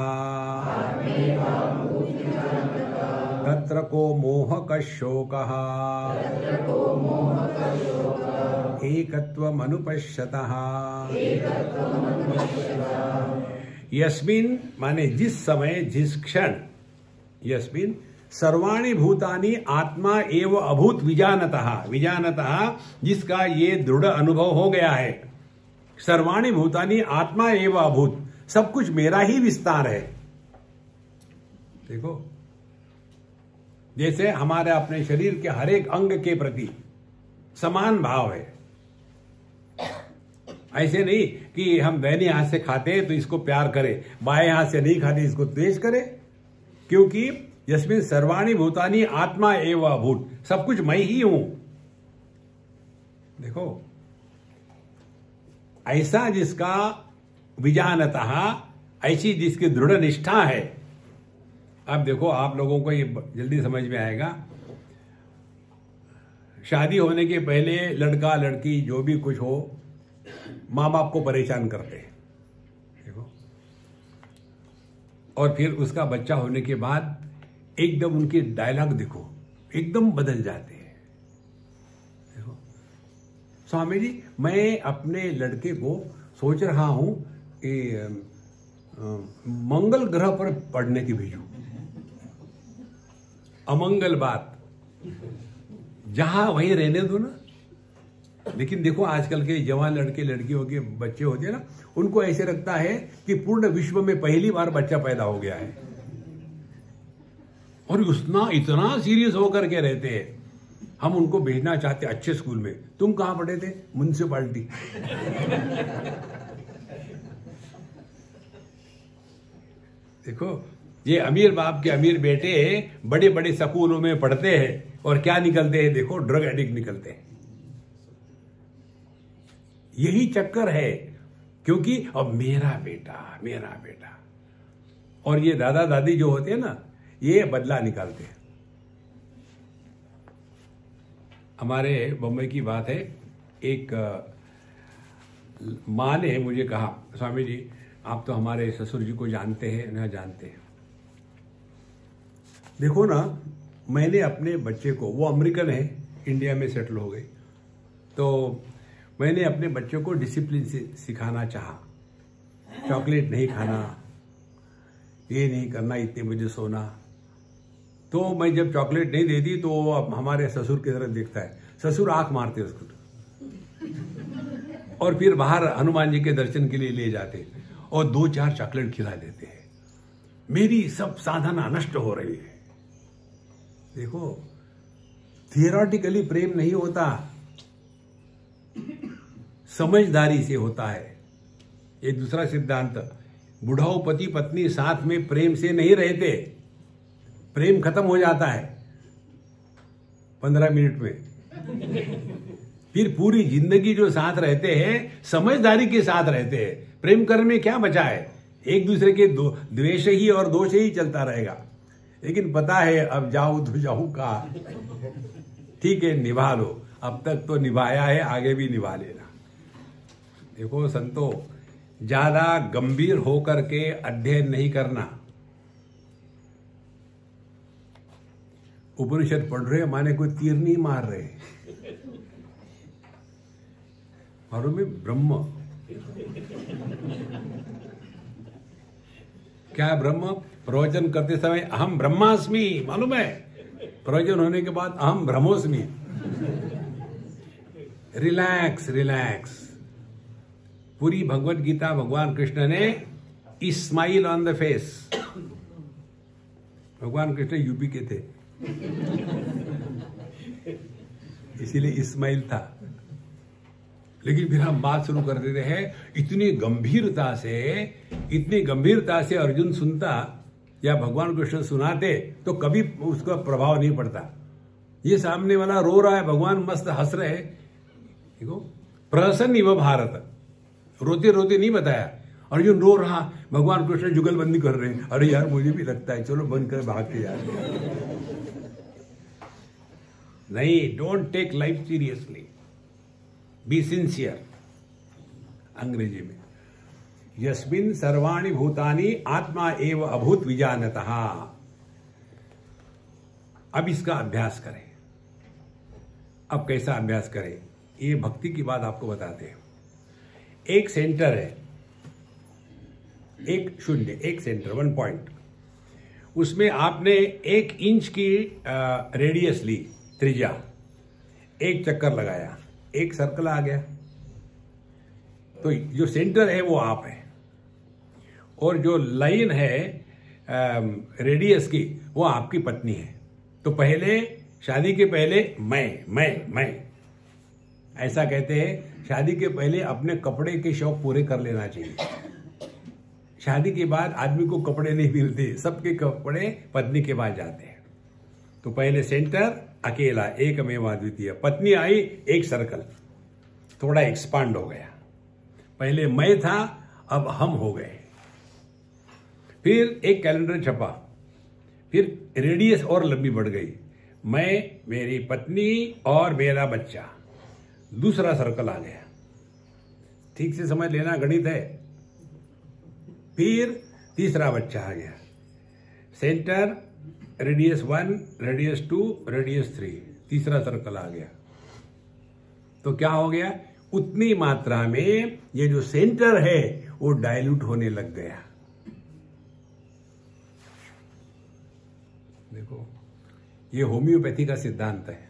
तत्र को मोहकः शोकः एकत्वमनुपश्यतः। यस्मिन, माने जिस समय, जिस क्षण, यस्मिन, सर्वाणी भूतानी आत्मा एवं अभूत विजानतः विजानतः जिसका ये दृढ़ अनुभव हो गया है। सर्वाणी भूतानी आत्मा एवं अभूत, सब कुछ मेरा ही विस्तार है। देखो, जैसे हमारे अपने शरीर के हर एक अंग के प्रति समान भाव है ऐसे नहीं कि हम दैनी हाथ से खाते हैं तो इसको प्यार करें, बाएँ हाथ से नहीं खाते, इसको द्वेष करें। क्योंकि यशमिन सर्वाणी भूतानी आत्मा एवं भूत सब कुछ मैं ही हूँ। देखो, ऐसा जिसका विजानता, ऐसी जिसकी दृढ़ निष्ठा है। अब देखो, आप लोगों को ये जल्दी समझ में आएगा। शादी होने के पहले लड़का लड़की, जो भी कुछ हो माँ बाप को परेशान करते हैं। देखो। और फिर उसका बच्चा होने के बाद एकदम उनके डायलॉग देखो, एकदम बदल जाते हैं। देखो। स्वामी जी, मैं अपने लड़के को सोच रहा हूँ कि मंगल ग्रह पर पढ़ने की भेजू। अमंगल बात। जहाँ वहीं रहने दो ना। लेकिन देखो, आजकल के जवान लड़के, लड़कियों के बच्चे होते हैं ना, उनको ऐसे लगता है कि पूर्ण विश्व में पहली बार बच्चा पैदा हो गया है। और उतना इतना सीरियस होकर के रहते हैं। हम उनको भेजना चाहते अच्छे स्कूल में। तुम कहाँ पढ़े थे? म्यूनसिपालिटी देखो, ये अमीर बाप के अमीर बेटे बड़े बड़े स्कूलों में पढ़ते हैं और क्या निकलते हैं? देखो ड्रग एडिक्ट निकलते हैं। यही चक्कर है, क्योंकि अब मेरा बेटा मेरा बेटा। और ये दादा दादी जो होते हैं ना, ये बदला निकालते हैं। हमारे बम्बई की बात है, एक माँ ने मुझे कहा, स्वामी जी, आप तो हमारे ससुर जी को जानते हैं, ना जानते हैं। देखो ना, मैंने अपने बच्चे को, वो अमेरिकन है, इंडिया में सेटल हो गए। तो मैंने अपने बच्चों को डिसिप्लिन से सिखाना चाहा। चॉकलेट नहीं खाना, ये नहीं करना, इतने बजे सोना। तो मैं जब चॉकलेट नहीं देती तो वो हमारे ससुर की तरफ़ देखता है। ससुर आँख मारते उसको और फिर बाहर हनुमान जी के दर्शन के लिए ले जाते और दो चार चॉकलेट खिला देते हैं। मेरी सब साधना नष्ट हो रही है। देखो थियोरटिकली प्रेम नहीं होता। समझदारी से होता है। ये दूसरा सिद्धांत, बुढ़ाओ पति पत्नी साथ में प्रेम से नहीं रहते। प्रेम खत्म हो जाता है पंद्रह मिनट में। फिर पूरी ज़िंदगी जो साथ रहते हैं, समझदारी के साथ रहते हैं। प्रेम करने में क्या बचा है? एक दूसरे के दो, द्वेष ही और दोष ही चलता रहेगा। लेकिन पता है, अब जाऊ तो जाऊ का। ठीक है, निभा लो। अब तक तो निभाया है, आगे भी निभा लेना। देखो संतो, ज़्यादा गंभीर होकर के अध्ययन नहीं करना। उपनिषद पढ़ रहे माने कोई तीर नहीं मार रहे। और में ब्रह्म। क्या ब्रह्म? प्रवचन करते समय अहम ब्रह्मास्मि, मालूम है? प्रवचन होने के बाद अहम ब्रह्मोस्मि। Relax relax. पूरी भगवत गीता भगवान कृष्ण ने स्माइल ऑन द फेस भगवान कृष्ण यूपी के थे। इसीलिए इस्माइल था। लेकिन फिर हम बात शुरू कर देते हैं, इतनी गंभीरता से, इतनी गंभीरता से अर्जुन सुनता, या भगवान कृष्ण सुनाते तो कभी उसका प्रभाव नहीं पड़ता। ये सामने वाला रो रहा है, भगवान मस्त हंस रहे देखो प्रसन्न व भारत। रोते रोते नहीं बताया। अर्जुन रो रहा, भगवान कृष्ण जुगलबंदी कर रहे हैं। अरे यार, मुझे भी लगता है, चलो बंद कर भागते यार। नहीं don't take life seriously be sincere अंग्रेज़ी में। यस्मिन सर्वाणी भूतानी आत्मा एव अभूत विजानत। अब इसका अभ्यास करें। अब कैसा अभ्यास करें? ये भक्ति की बात आपको बताते हैं। एक सेंटर है। एक शून्य, एक सेंटर वन पॉइंट उसमें आपने एक इंच की रेडियस ली, त्रिज्या। एक चक्कर लगाया, एक सर्कल आ गया। तो जो सेंटर है वो आप है। और जो लाइन है रेडियस की, वो आपकी पत्नी है। तो पहले, शादी के पहले, मैं मैं मैं। ऐसा कहते हैं शादी के पहले अपने कपड़े के शौक पूरे कर लेना चाहिए। शादी के बाद आदमी को कपड़े नहीं मिलते, सबके कपड़े पत्नी के पास जाते हैं। तो पहले सेंटर, अकेला, एक में द्वितीय। पत्नी आई, एक सर्कल। थोड़ा एक्सपांड हो गया। पहले मैं था, अब हम हो गए। फिर एक कैलेंडर छपा। फिर रेडियस और लंबी बढ़ गई। मैं, मेरी पत्नी और मेरा बच्चा। दूसरा सर्कल आ गया। ठीक से समझ लेना, गणित है। फिर तीसरा बच्चा आ गया। Centre, radius one, radius two, radius three, तीसरा सर्कल आ गया। तो क्या हो गया? उतनी मात्रा में ये जो सेंटर है, वो डाइल्यूट होने लग गया। देखो, ये होम्योपैथी का सिद्धांत है।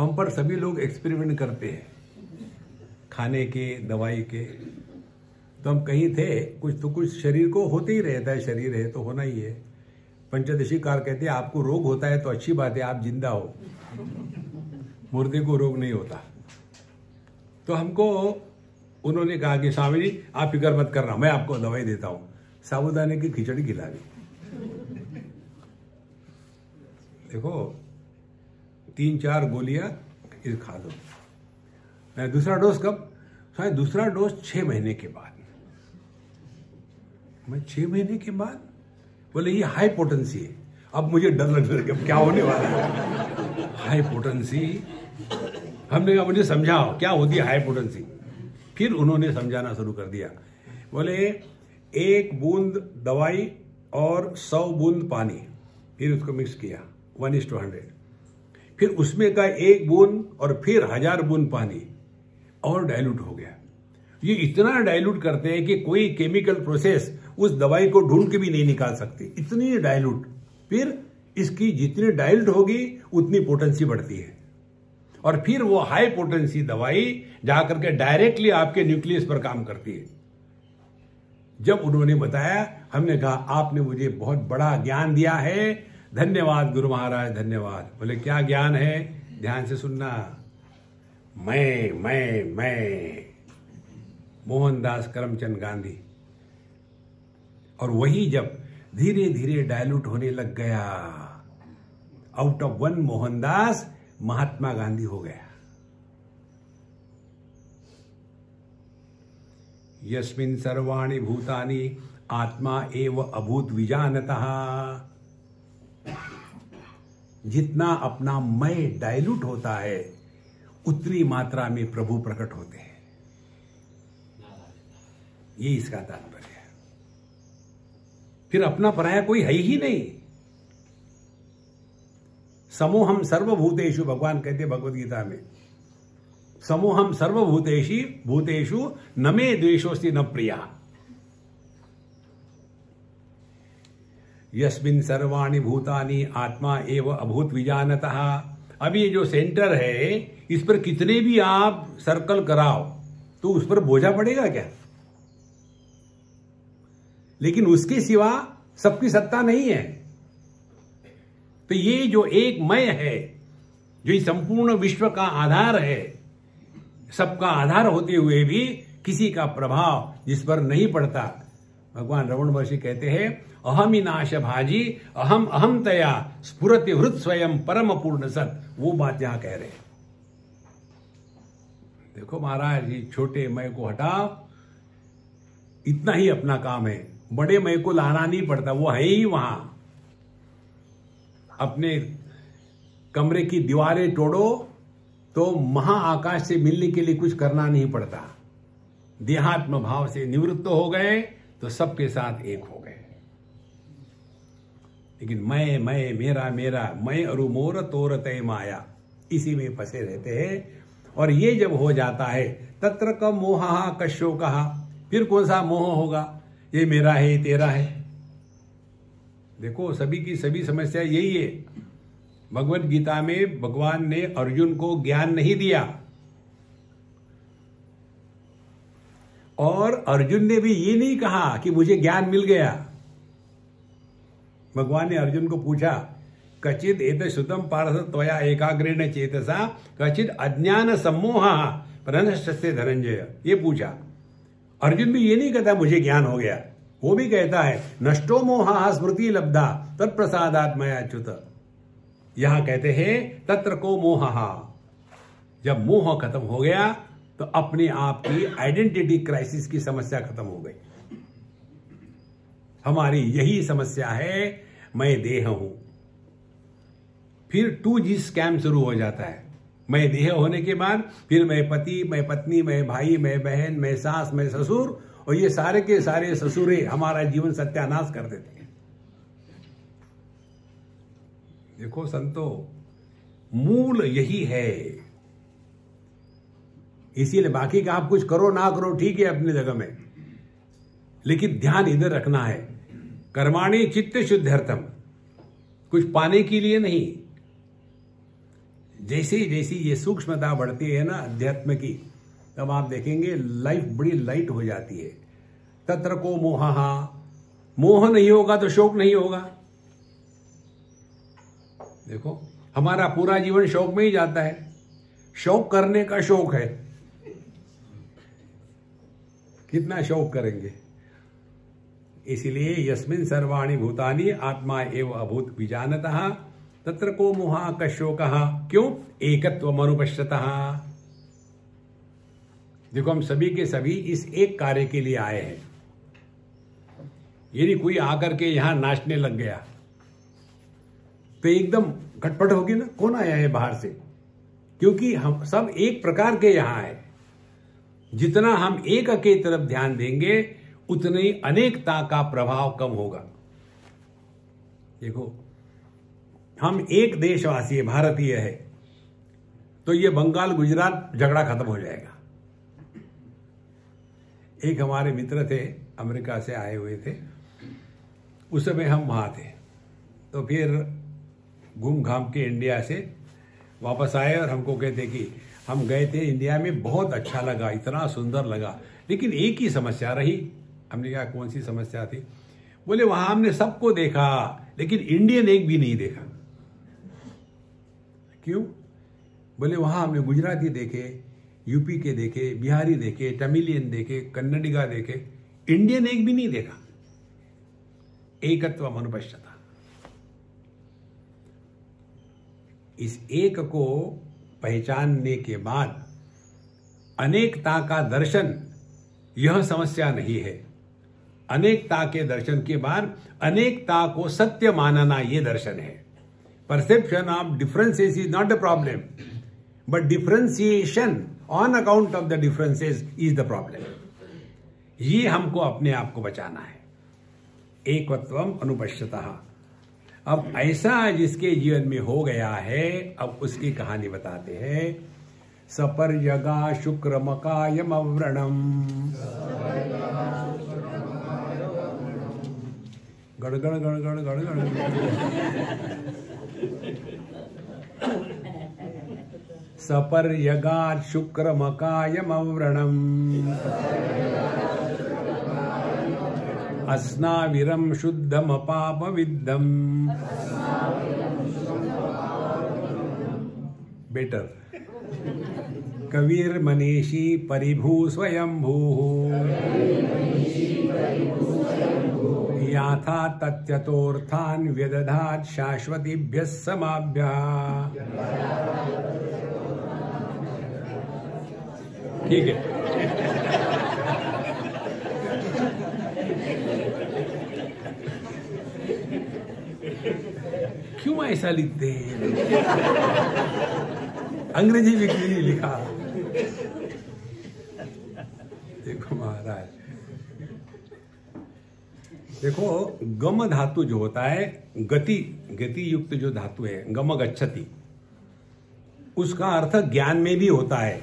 हम पर सभी लोग एक्सपेरिमेंट करते हैं, खाने के, दवाई के। तो हम कहीं थे, कुछ तो कुछ शरीर को होते ही रहता है, शरीर है तो होना ही है। पंचदशी कार कहते हैं, आपको रोग होता है तो अच्छी बात है, आप ज़िंदा हो। मुर्दे को रोग नहीं होता। तो हमको, उन्होंने कहा कि, स्वामी जी, आप फ़िक्र मत करना, मैं आपको दवाई देता हूँ। साबुदाने की खिचड़ी खिला दी। देखो तीन चार गोलियाँ खा दो दूसरा डोज कब? शायद दूसरा डोज छह महीने के बाद। मैं छह महीने के बाद? बोले, ये हाई पोटेंसी है। अब मुझे डर लग रहा है क्या होने वाला है? हाई पोटेंसी हमने कहा, मुझे समझाओ, क्या होती है हाई पोटेंसी फिर उन्होंने समझाना शुरू कर दिया। बोले, एक बूंद दवाई और सौ बूंद पानी। फिर उसको मिक्स किया। वन इज़ टू हंड्रेड फिर उसमें का एक बूंद और फिर हज़ार बूंद पानी और डाइल्यूट हो गया। ये इतना डाइल्यूट करते हैं कि कोई केमिकल प्रोसेस उस दवाई को ढूंढ के भी नहीं निकाल सकती। इतनी डाइल्यूट फिर इसकी जितनी डाइल्यूट होगी, उतनी पोटेंसी बढ़ती है। और फिर वो हाई पोटेंसी दवाई जाकर के डायरेक्टली आपके न्यूक्लियस पर काम करती है। जब उन्होंने बताया, हमने कहा, आपने मुझे बहुत बड़ा ज्ञान दिया है धन्यवाद, गुरु महाराज, धन्यवाद। बोले, क्या ज्ञान है? ध्यान से सुनना। मैं मैं मैं। मोहनदास करमचंद गांधी। और वही जब धीरे धीरे डायलूट होने लग गया out of one Mohandas, Mahatma Gandhi हो गया। यस्मिन सर्वाणी भूतानि आत्मा एव अभूत विजानता जितना अपना मय डायलूट होता है, उतनी मात्रा में प्रभु प्रकट होते हैं। ये इसका तात्पर्य है। फिर अपना पराया कोई है ही नहीं। समूहम सर्वभूतेषु, भगवान कहते भगवत गीता में समूहम सर्वभूतेशी भूतेषु, न मे द्वेशोस्ति न प्रिया। यस्मिन सर्वाणी भूतानी आत्मा एव अभूत विजानता। अब ये जो सेंटर है, इस पर कितने भी आप सर्कल कराओ तो उस पर बोझा पड़ेगा क्या? लेकिन उसके सिवा सबकी सत्ता नहीं है। तो ये जो एक मय है, जो इस संपूर्ण विश्व का आधार है, सबका आधार होते हुए भी किसी का प्रभाव जिस पर नहीं पड़ता। भगवान रमन महर्षि कहते हैं, अहम नाश भाजी, अहम अहम तया, स्फुरत हृत स्वयं परम पूर्ण सत। वो बात यहाँ कह रहे हैं। देखो महाराज जी छोटे मय को हटाओ। इतना ही अपना काम है। बड़े मय को लाना नहीं पड़ता, वो है ही वहाँ। अपने कमरे की दीवारें तोड़ो तो महाआकाश से मिलने के लिए कुछ करना नहीं पड़ता। देहात्म भाव से निवृत्त हो गए। तो सबके साथ एक हो गए। लेकिन मैं मैं, मेरा मेरा, मैं अरु मोर तोर तय माया, इसी में फंसे रहते हैं। और ये जब हो जाता है, तत्र क मोह कश्यो कहा फिर कौन सा मोह होगा? ये मेरा है, ये तेरा है। देखो, सभी की सभी समस्या यही है। भगवत गीता में भगवान ने अर्जुन को ज्ञान नहीं दिया। और अर्जुन ने भी ये नहीं कहा कि मुझे ज्ञान मिल गया। भगवान ने अर्जुन को पूछा, कचित एत श्रुतम पारस त्वया एकाग्रेण चेतसा, कचित अज्ञान सम्मोह प्रनश्य धनंजय। ये पूछा। अर्जुन भी ये नहीं कहता, मुझे ज्ञान हो गया। वो भी कहता है, नष्टो मोहा स्मृति लब्धा, तत्प्रसादात्मया च्युत। यहाँ कहते हैं, तत्र को मोहा। जब मोह खत्म हो गया तो अपने आप की आइडेंटिटी क्राइसिस की समस्या खत्म हो गई। हमारी यही समस्या है, मैं देह हूँ। फिर टू जी स्कैम शुरू हो जाता है। मैं देह होने के बाद फिर मैं पति, मैं पत्नी, मैं भाई, मैं बहन, मैं सास, मैं ससुर, और ये सारे के सारे ससुरे हमारा जीवन सत्यानाश कर देते हैं। देखो संतो, मूल यही है। इसीलिए बाकी का आप कुछ करो ना करो, ठीक है अपनी जगह में। लेकिन ध्यान इधर रखना है। कर्माणी चित्त शुद्धार्थम कुछ पाने के लिए नहीं। जैसे जैसी ये सूक्ष्मता बढ़ती है ना अध्यात्म की, तब आप देखेंगे लाइफ बड़ी लाइट हो जाती है। तत्र को मोह मोह नहीं होगा तो शोक नहीं होगा। देखो, हमारा पूरा जीवन शौक में ही जाता है। शौक करने का शौक है। कितना शौक करेंगे? इसलिए यस्मिन सर्वाणी भूतानी आत्मा एवं अभूत विजानत, तत्र को मुहा का शोक क्यों? एकत्व अनुपश्यत देखो, हम सभी के सभी इस एक कार्य के लिए आए हैं। यदि कोई आकर के यहाँ नाचने लग गया तो एकदम घटपट होगी ना? कौन आया है बाहर से? क्योंकि हम सब एक प्रकार के यहाँ है जितना हम एक के तरफ़ ध्यान देंगे, उतनी अनेकता का प्रभाव कम होगा। देखो, हम एक देशवासी है, भारतीय है तो ये बंगाल, गुजरात झगड़ा खत्म हो जाएगा। एक हमारे मित्र थे, अमेरिका से आए हुए थे, उस समय हम वहाँ थे तो फिर घूम घाम के इंडिया से वापस आए और हमको कहते कि हम गए थे, इंडिया में बहुत अच्छा लगा, इतना सुंदर लगा। लेकिन एक ही समस्या रही। हमने कहा, कौन सी समस्या थी? बोले, वहाँ हमने सबको देखा, लेकिन इंडियन एक भी नहीं देखा। क्यों? बोले, वहाँ हमने गुजराती देखे, यूपी के देखे, बिहारी देखे, तमिलियन देखे कन्नडिगा देखे, इंडियन एक भी नहीं देखा। एकत्व अनुपश्यता इस एक को पहचानने के बाद अनेकता का दर्शन, यह समस्या नहीं है। अनेकता के दर्शन के बाद अनेकता को सत्य मानना यह दर्शन है। Perception of differences is not a problem but differentiation on account of the differences is the problem ये हमको अपने आप को बचाना है। एकत्व अनुपश्यता। अब ऐसा जिसके जीवन में हो गया है, अब उसकी कहानी बताते हैं। सपर यगा शुक्र मकायम अव्रणम। गड़ गड़ गड़ गड़ गड़ गड़ सपर्यगात् शुक्रमकायमव्रणम् अस्नाविरं शुद्धमपापविद्धम्। बेटर कविर्मनीषी परिभू स्वयंभूः। याथा तत्यतोर्थान् व्यदधात् शाश्वतीभ्यः समाभ्यः। ठीक है। क्यों ऐसा लिखते हैं? अंग्रेज़ी भी क्यों नहीं लिखा? देखो महाराज। देखो, गम धातु जो होता है, गति गति युक्त जो धातु है, गम गच्छति, उसका अर्थ ज्ञान में भी होता है,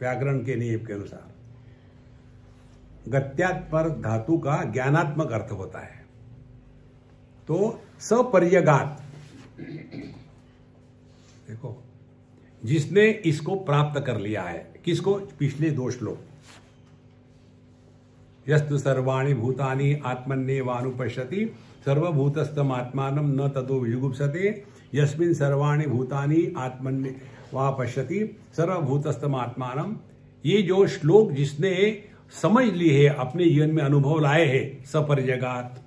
व्याकरण के नियम के अनुसार। गत्यात पर धातु का ज्ञानात्मक अर्थ होता है। तो सपर्यगात देखो, जिसने इसको प्राप्त कर लिया है, किसको? पिछले दो श्लोक। यस्तु सर्वाणी भूतानि आत्मन्ने वानुपश्यति सर्वभूतस्तम आत्मान न तदो विजुगुप्सते यस्मिन सर्वाणी भूतानि आत्मन्ने वह पश्यति सर्वभूतस्तम आत्मान ये जो श्लोक जिसने समझ ली है, अपने जीवन में अनुभव लाए हैं, सपरिजगात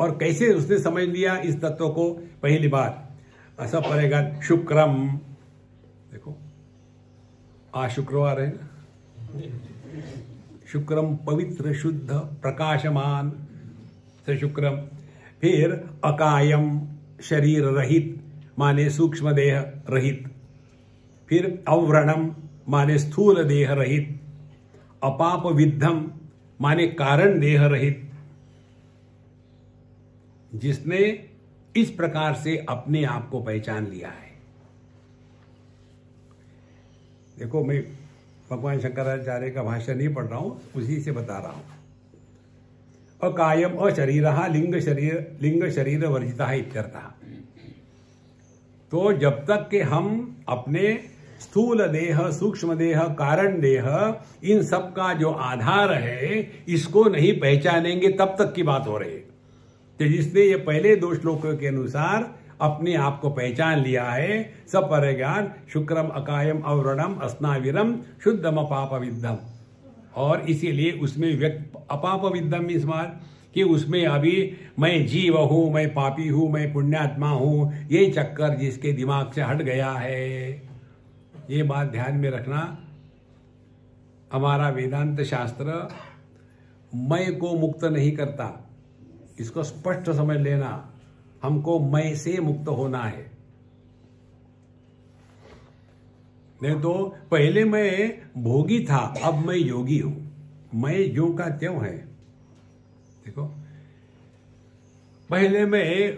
और कैसे उसने समझ लिया इस तत्व को पहली बार? ऐसा पड़ेगा, शुक्रम। देखो आज शुक्रवार है ना? शुक्रम पवित्र, शुद्ध, प्रकाशमान, से शुक्रम। फिर अकायम, शरीर रहित, माने सूक्ष्म देह रहित। फिर अव्रणम, माने स्थूल देह रहित। अपाप विद्धम माने कारण देह रहित। जिसने इस प्रकार से अपने आप को पहचान लिया है। देखो, मैं भगवान शंकराचार्य का भाषण नहीं पढ़ रहा हूँ, उसी से बता रहा हूँ। अकायम अशरीर लिंग शरीर लिंग शरीर वर्जिता इत्यर्थ। तो जब तक के हम अपने स्थूल देह, सूक्ष्म देह, कारण देह, इन सब का जो आधार है, इसको नहीं पहचानेंगे, तब तक की बात हो रही है। तो जिसने ये पहले दो श्लोकों के अनुसार अपने आप को पहचान लिया है, सब पर ज्ञान शुक्रम अकायम अवरणम अस्नाविरम शुद्धम अपाप विद्धम और इसीलिए उसमें व्यक्त अपाप विद्धम इस बार, कि उसमें अभी मैं जीव हूँ, मैं पापी हूँ, मैं पुण्यात्मा हूँ, ये चक्कर जिसके दिमाग से हट गया है। ये बात ध्यान में रखना। हमारा वेदांत शास्त्र मैं को मुक्त नहीं करता। इसको स्पष्ट समझ लेना। हमको मैं से मुक्त होना है। नहीं तो पहले मैं भोगी था, अब मैं योगी हूँ। मैं जो का त्यों है? देखो, पहले मैं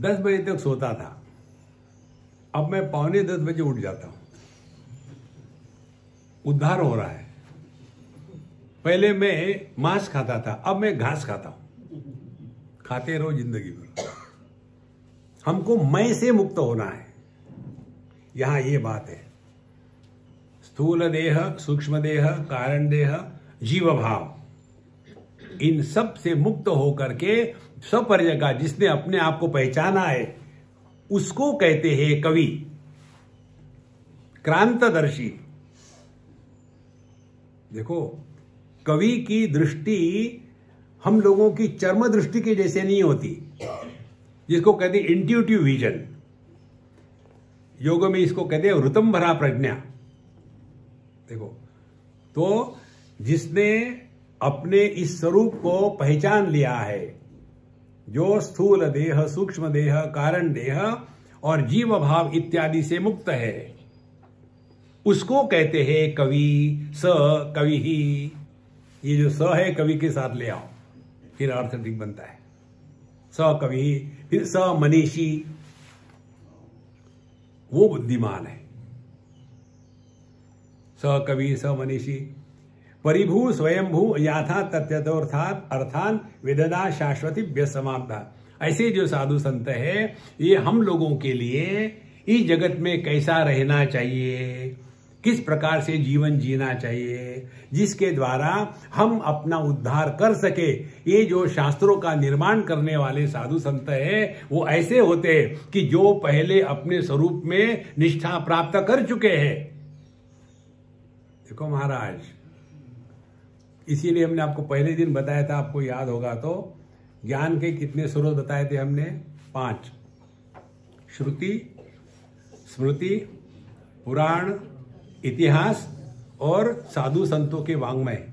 दस बजे तक सोता था। अब मैं पौने दस बजे उठ जाता हूँ। उद्धार हो रहा है। पहले मैं मांस खाता था, अब मैं घास खाता हूँ। खाते रहो ज़िंदगी भर। हमको मैं से मुक्त होना है। यहाँ ये बात है। स्थूल देह, सूक्ष्म देह, कारण देह जीव भाव इन सबसे मुक्त होकर के सपर्य का जिसने अपने आप को पहचाना है, उसको कहते हैं कवि, क्रांतदर्शी। देखो, कवि की दृष्टि हम लोगों की चर्म दृष्टि के जैसे नहीं होती। जिसको कहते इंट्यूटिव विजन योग में इसको कहते हैं ऋतम भरा प्रज्ञा। देखो तो जिसने अपने इस स्वरूप को पहचान लिया है, जो स्थूल देह, सूक्ष्म देह, कारण देह और जीव भाव इत्यादि से मुक्त है, उसको कहते हैं कवि, स, कवि। ही ये जो स है, कवि के साथ ले आओ। फिर अर्थ ठीक बनता है। स कवि, फिर स मनीषी, वो बुद्धिमान है। स कवि, स मनीषी, परिभू, स्वयंभू, याथा तथ्यथार्थ अर्थान, वेदना, शाश्वती व्यसमाप्ता ऐसे जो साधु संत है, ये हम लोगों के लिए, इस जगत में कैसा रहना चाहिए? किस प्रकार से जीवन जीना चाहिए, जिसके द्वारा हम अपना उद्धार कर सके। ये जो शास्त्रों का निर्माण करने वाले साधु संत है, वो ऐसे होते हैं कि जो पहले अपने स्वरूप में निष्ठा प्राप्त कर चुके हैं। देखो महाराज, इसीलिए हमने आपको पहले दिन बताया था, आपको याद होगा तो। ज्ञान के कितने स्रोत बताए थे हमने? पाँच। श्रुति, स्मृति, पुराण इतिहास और साधु संतों के वांग्मय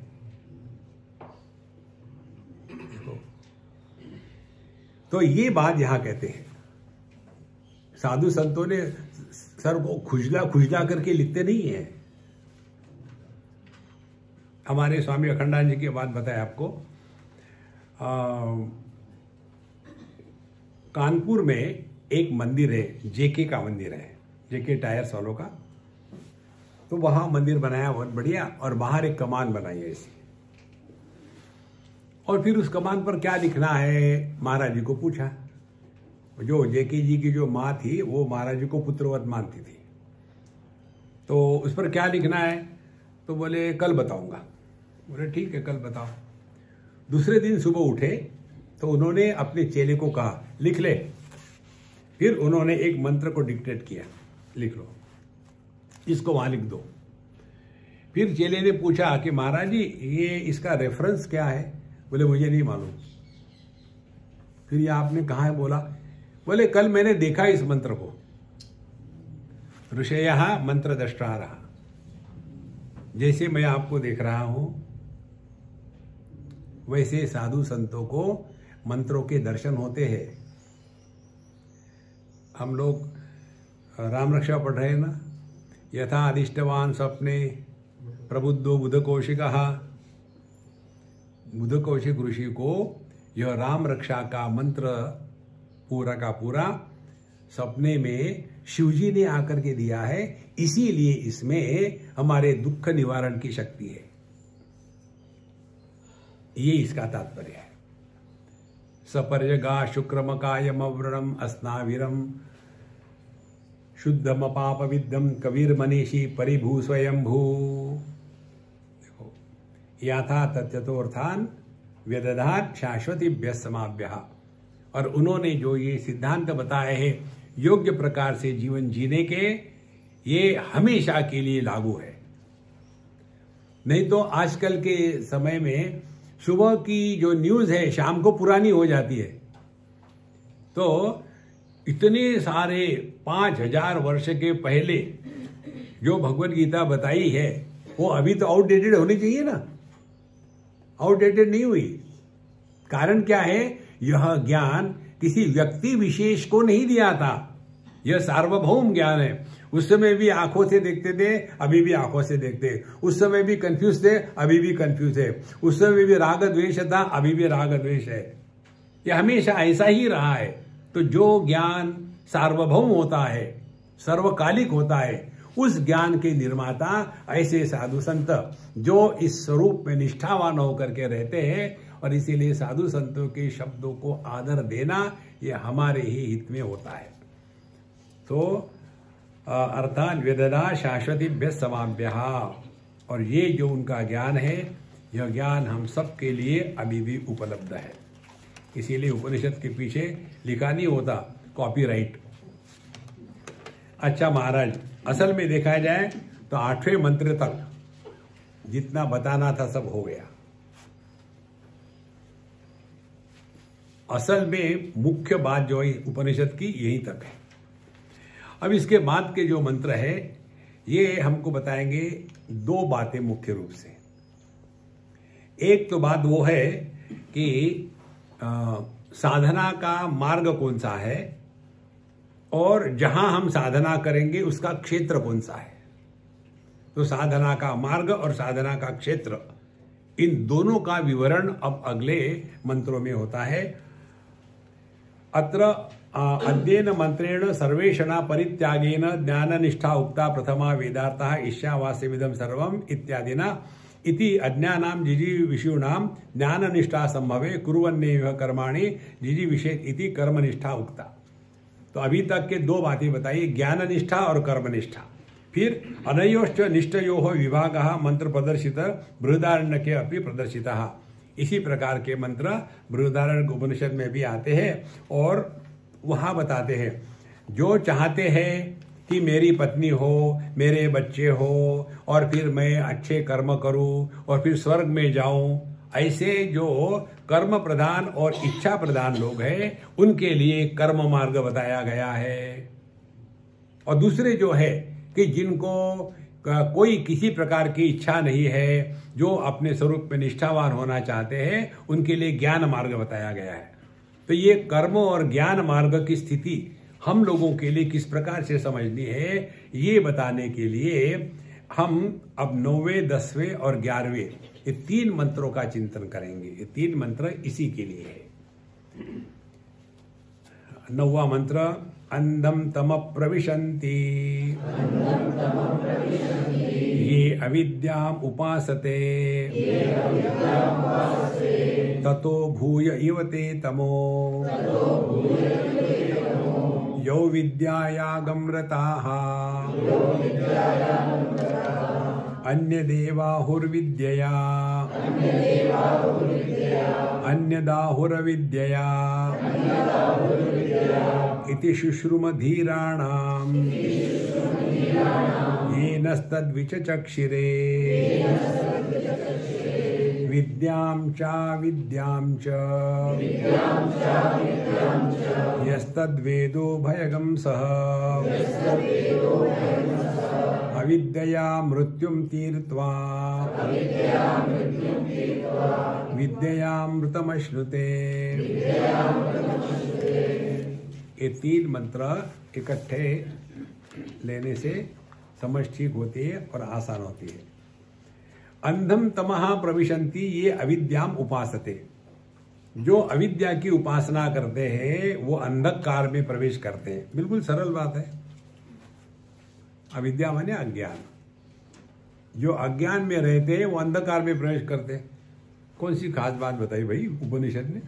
तो ये बात यहाँ कहते हैं। साधु संतों ने सर को खुजला खुजला करके लिखते नहीं है। हमारे स्वामी अखंडान जी की बात बताए आपको। आ, कानपुर में एक मंदिर है जेके का मंदिर है। जेके टायर्स वालों का। तो वहाँ मंदिर बनाया बहुत बढ़िया, और बाहर एक कमान बनाई है ऐसी और फिर उस कमान पर क्या लिखना है? महाराज जी को पूछा। जो जेके जी की जो माँ थी, वो महाराज जी को पुत्रवत मानती थी। तो उस पर क्या लिखना है? तो बोले, कल बताऊँगा। बोले, ठीक है, कल बताओ। दूसरे दिन सुबह उठे तो उन्होंने अपने चेले को कहा, लिख ले। फिर उन्होंने एक मंत्र को डिक्टेट किया, लिख लो। इसको वहाँ लिख दो। फिर चेले ने पूछा कि महाराज जी, ये इसका रेफरेंस क्या है? बोले, मुझे नहीं मालूम। फिर ये आपने कहा है बोला? बोले, कल मैंने देखा इस मंत्र को। ऋषय मंत्र दृष्टा रहा। जैसे मैं आपको देख रहा हूँ, वैसे साधु संतों को मंत्रों के दर्शन होते हैं। हम लोग राम रक्षा पढ़ रहे हैं ना? यथा अधिष्टवान स्वप्ने प्रबुद्धो बुध कौशिक बुध कौशिक ऋषि को यह राम रक्षा का मंत्र पूरा का पूरा सपने में शिवजी ने आकर के दिया है, इसीलिए इसमें हमारे दुख निवारण की शक्ति है। ये इसका तात्पर्य है। सपर्यगा शुक्रमकायम अव्रणम अस्नाविरम शुद्धम पाप विद्यम कबीर मनीषी परिभू स्वयंभू देखो, याथा तथ्यथोर्थान व्यदधात शाश्वती समाभ्य और उन्होंने जो ये सिद्धांत बताए हैं, योग्य प्रकार से जीवन जीने के, ये हमेशा के लिए लागू है। नहीं तो आजकल के समय में सुबह की जो न्यूज़ है, शाम को पुरानी हो जाती है। तो इतने सारे पाँच हज़ार वर्ष के पहले जो भगवत गीता बताई है, वो अभी तो आउटडेटेड होनी चाहिए ना। आउटडेटेड नहीं हुई। कारण क्या है? यह ज्ञान किसी व्यक्ति विशेष को नहीं दिया था। यह सार्वभौम ज्ञान है। उस समय भी आँखों से देखते थे, अभी भी आँखों से देखते। उस समय भी कंफ्यूज थे, अभी भी कंफ्यूज है। उस समय भी राग द्वेष था, अभी भी राग द्वेष है। यह हमेशा ऐसा ही रहा है। तो जो ज्ञान सार्वभौम होता है, सर्वकालिक होता है, उस ज्ञान के निर्माता ऐसे साधु संत, जो इस स्वरूप में निष्ठावान होकर के रहते हैं और इसीलिए साधु संतों के शब्दों को आदर देना ये हमारे ही हित में होता है। तो अर्थात वेदना शाश्वती समाभ्य और ये जो उनका ज्ञान है, यह ज्ञान हम सब के लिए अभी भी उपलब्ध है। इसीलिए उपनिषद के पीछे लिखा नहीं होता कॉपीराइट अच्छा महाराज, असल में देखा जाए तो आठवें मंत्र तक जितना बताना था सब हो गया। असल में मुख्य बात जो है उपनिषद की यहीं तक है। अब इसके बाद के जो मंत्र है, ये हमको बताएँगे दो बातें मुख्य रूप से। एक तो बात वो है कि साधना का मार्ग कौन सा है? और जहाँ हम साधना करेंगे, उसका क्षेत्र कौन सा है? तो साधना का मार्ग और साधना का क्षेत्र, इन दोनों का विवरण अब अगले मंत्रों में होता है। अत्र अध्ययन मंत्रेण सर्वेषणा परित्यागेन ज्ञान निष्ठा उक्ता प्रथमा वेदार्थ ईशावास्यमिदम सर्वम इत्यादिना इति अज्ञानाम जिजी विषयूणाम ज्ञान निष्ठा संभवे कुरन्ने कर्माणी जिजी विषय इति कर्म निष्ठा उक्ता। तो अभी तक के दो बातें बताई ज्ञान निष्ठा और कर्मनिष्ठा। फिर, अनयोश्च निष्ठयो विभाग मंत्र प्रदर्शित बृहदारण्य के अपनी प्रदर्शित। इसी प्रकार के मंत्र बृहदारण्य उपनिषद में भी आते हैं और वहाँ बताते हैं, जो चाहते हैं कि मेरी पत्नी हो, मेरे बच्चे हो, और फिर मैं अच्छे कर्म करूँ, और फिर स्वर्ग में जाऊँ। ऐसे जो कर्म प्रधान और इच्छा प्रधान लोग हैं, उनके लिए कर्म मार्ग बताया गया है। और दूसरे जो है कि जिनको कोई किसी प्रकार की इच्छा नहीं है, जो अपने स्वरूप में निष्ठावान होना चाहते हैं, उनके लिए ज्ञान मार्ग बताया गया है। तो ये कर्म और ज्ञान मार्ग की स्थिति हम लोगों के लिए किस प्रकार से समझनी है, ये बताने के लिए हम अब नौवे, दसवें और ग्यारहवें, ये तीन मंत्रों का चिंतन करेंगे। ये तीन मंत्र इसी के लिए है। नौवा मंत्र अंधम तम प्रविशंति ये अविद्याम उपासते। ततो भूय इवते तमो। यौ विद्यायागम्रताः। अन्यदेवाहुर्विद्यया। अन्यदाहुरविद्यया। इति शुश्रुमधीराणाम्। येनस्तद्विचचक्षिरे। विद्यां च विद्यां च। यस्तद्वेदो भयगं सः। अविद्यया मृत्युं तीर्त्वा। ये तीन मंत्र इकट्ठे लेने से समझ ठीक होती है और आसान होती है। अंधम तमह प्रविशंति ये अविद्याम उपासते। जो अविद्या की उपासना करते हैं, वो अंधकार में प्रवेश करते हैं। बिल्कुल सरल बात है। अविद्या माने अज्ञान। जो अज्ञान में रहते हैं, वो अंधकार में प्रवेश करते हैं। कौन सी खास बात बताई भाई उपनिषद ने?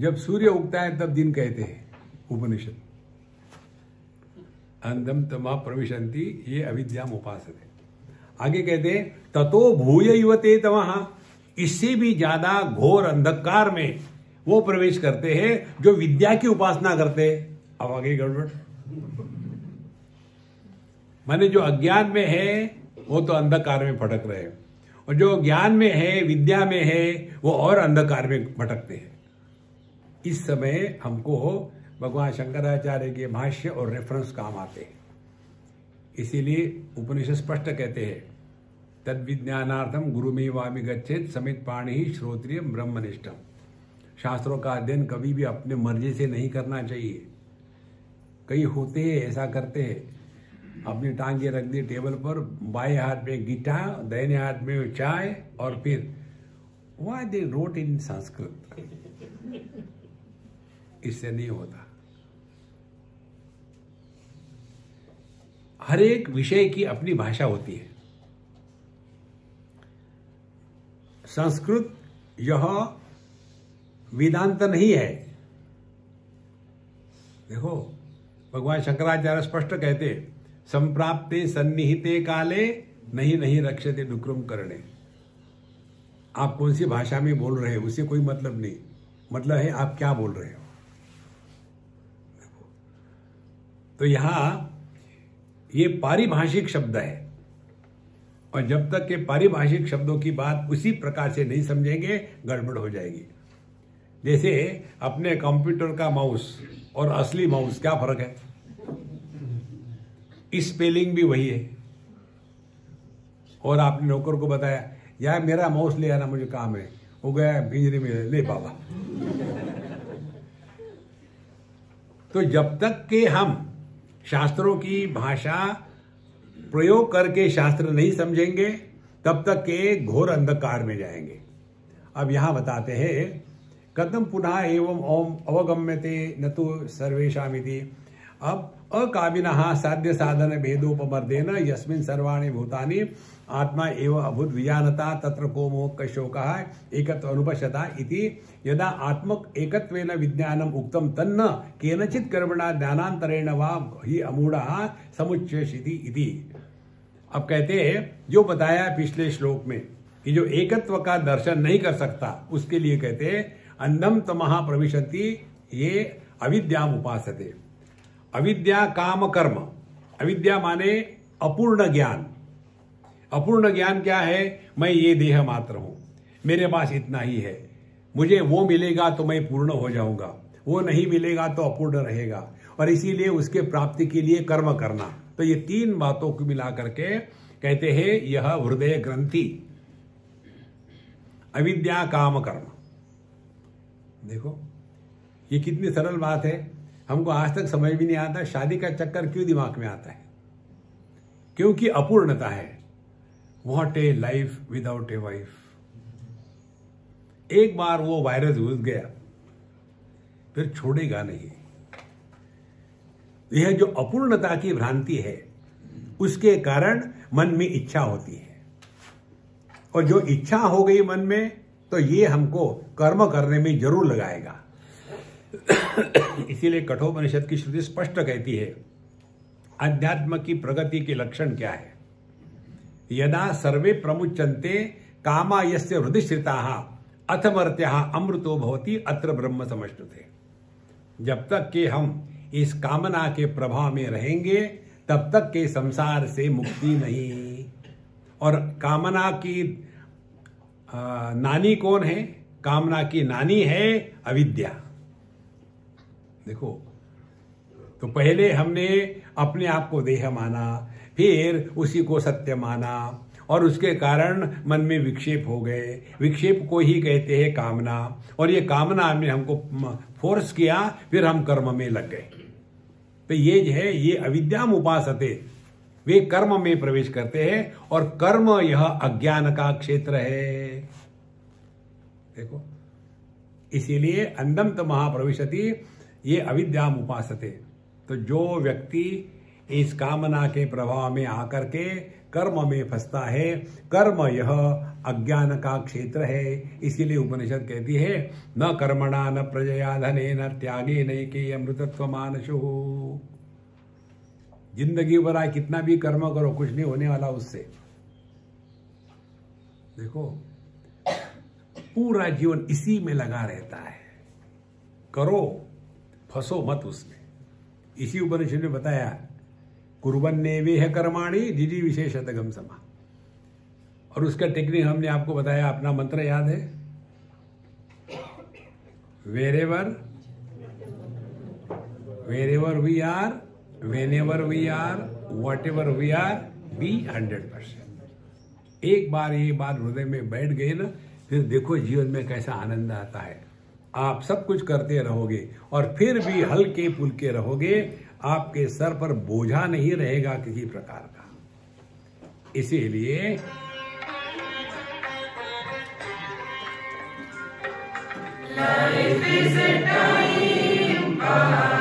जब सूर्य उगता है, तब दिन कहते हैं, उपनिषद। अंधम तमा प्रविशंति ये अविद्याम उपास आगे कहते ततो भूय युवते तमहा इससे भी ज़्यादा घोर अंधकार में वो प्रवेश करते हैं जो विद्या की उपासना करते हैं। अब आगे गड़बड़। माने जो अज्ञान में है, वो तो अंधकार में भटक रहे हैं। और जो ज्ञान में है, विद्या में है, वो और अंधकार में भटकते हैं। इस समय हमको भगवान शंकराचार्य के भाष्य और रेफरेंस काम आते हैं। इसीलिए उपनिषद स्पष्ट कहते हैं तद विज्ञानार्थम गुरु में वामी गच्छेद समित पाणी ही श्रोत्रिय ब्रह्मनिष्ठम शास्त्रों का अध्ययन कभी भी अपने मर्ज़ी से नहीं करना चाहिए। कई होते हैं, ऐसा करते हैं। अपनी टांगे रख दी टेबल पर, बाएँ हाथ में गिटा दाहिने हाथ में चाय और फिर why they wrote in Sanskrit इससे नहीं होता। हर एक विषय की अपनी भाषा होती है। संस्कृत यह वेदांत नहीं है। देखो, भगवान शंकराचार्य स्पष्ट कहते, संप्राप्ते सन्निहिते काले, नहीं नहीं रक्षते डुक्रम करने आप कौन सी भाषा में बोल रहे हो, उसे कोई मतलब नहीं। मतलब है, आप क्या बोल रहे हो? तो यहाँ ये पारिभाषिक शब्द है। और जब तक के पारिभाषिक शब्दों की बात उसी प्रकार से नहीं समझेंगे, गड़बड़ हो जाएगी। जैसे अपने कंप्यूटर का माउस और असली माउस क्या फ़र्क है? स्पेलिंग भी वही है। और आपने नौकर को बताया यार मेरा माउस ले आना, मुझे काम है। हो गया पिंजरे में, ले बाबा। तो जब तक के हम शास्त्रों की भाषा प्रयोग करके शास्त्र नहीं समझेंगे, तब तक के घोर अंधकार में जाएँगे। अब यहाँ बताते हैं, कदम पुनः एवं ओम अवगम्यते न तो सर्वेशा अब अकाविना साध्य साधन भेदोपमर्देन यस्मिन सर्वाणी भूतानि आत्मा एव अभूत विजानता तत्र को मोह शोक एकत्व अनुपश्यता इति, यदा आत्मक एकत्वेन विज्ञानम उक्तम तन्न, केनचित कर्मणा ज्ञानांतरेण वा ही अमूढ़ समुच्चयति इति। अब कहते हैं, जो बताया पिछले श्लोक में, कि जो एकत्व का दर्शन नहीं कर सकता, उसके लिए कहते हैं अंधम तमहा प्रविशंति ये अविद्याम उपासते। अविद्या काम कर्म। अविद्या माने अपूर्ण ज्ञान। अपूर्ण ज्ञान क्या है? मैं ये देह मात्र हूँ। मेरे पास इतना ही है। मुझे वो मिलेगा तो मैं पूर्ण हो जाऊँगा। वो नहीं मिलेगा तो अपूर्ण रहेगा। और इसीलिए उसके प्राप्ति के लिए कर्म करना। तो ये तीन बातों को मिला करके कहते हैं, यह हृदय ग्रंथि। अविद्या काम कर्म। देखो, ये कितनी सरल बात है। हमको आज तक समझ भी नहीं आता, शादी का चक्कर क्यों दिमाग में आता है? क्योंकि अपूर्णता है। What a life without a wife एक बार वो वायरस घुस गया, फिर छोड़ेगा नहीं। यह जो अपूर्णता की भ्रांति है, उसके कारण मन में इच्छा होती है। और जो इच्छा हो गई मन में तो ये हमको कर्म करने में ज़रूर लगाएगा। इसीलिए कठोपनिषद की श्रुति स्पष्ट कहती है अध्यात्म की प्रगति के लक्षण क्या है? यदा सर्वे प्रमुचंते कामा यस्य हृदयश्रिता अथमर्त्या अमृतो भवती, अत्र ब्रह्म समझते जब तक के हम इस कामना के प्रभाव में रहेंगे, तब तक के संसार से मुक्ति नहीं। और कामना की नानी कौन है? कामना की नानी है अविद्या। देखो तो पहले हमने अपने आप को देह माना फिर उसी को सत्य माना और उसके कारण मन में विक्षेप हो गए। विक्षेप को ही कहते हैं कामना। और ये कामना ने हमको फोर्स किया, फिर हम कर्म में लग गए। तो ये जो है, ये अविद्याम उपासते। वे कर्म में प्रवेश करते हैं और कर्म यह अज्ञान का क्षेत्र है। देखो, इसीलिए अंदम तो महाप्रविशति ये अविद्याम उपासते। तो जो व्यक्ति इस कामना के प्रभाव में आकर के कर्म में फंसता है। कर्म यह अज्ञान का क्षेत्र है। इसीलिए उपनिषद कहती है, न कर्मणा न प्रजया धने न त्यागे नहीं के अमृतत्व मानसो ज़िंदगी भर आए कितना भी कर्म करो, कुछ नहीं होने वाला उससे। देखो, पूरा जीवन इसी में लगा रहता है। करो, फंसो मत उसमें। इसी उपनिषद ने बताया कुरबन्ने वेह कर्माणी दिदी विशेषतगम समा। और उसका टेक्निक हमने आपको बताया, अपना मंत्र याद है? Wherever wherever we are whenever we are whatever we are be hundred percent एक बार ये बात हृदय में बैठ गई ना, फिर देखो जीवन में कैसा आनंद आता है। आप सब कुछ करते रहोगे और फिर भी हल्के फुलके रहोगे आपके सर पर बोझा नहीं रहेगा किसी प्रकार का। इसीलिए Life is a time क्या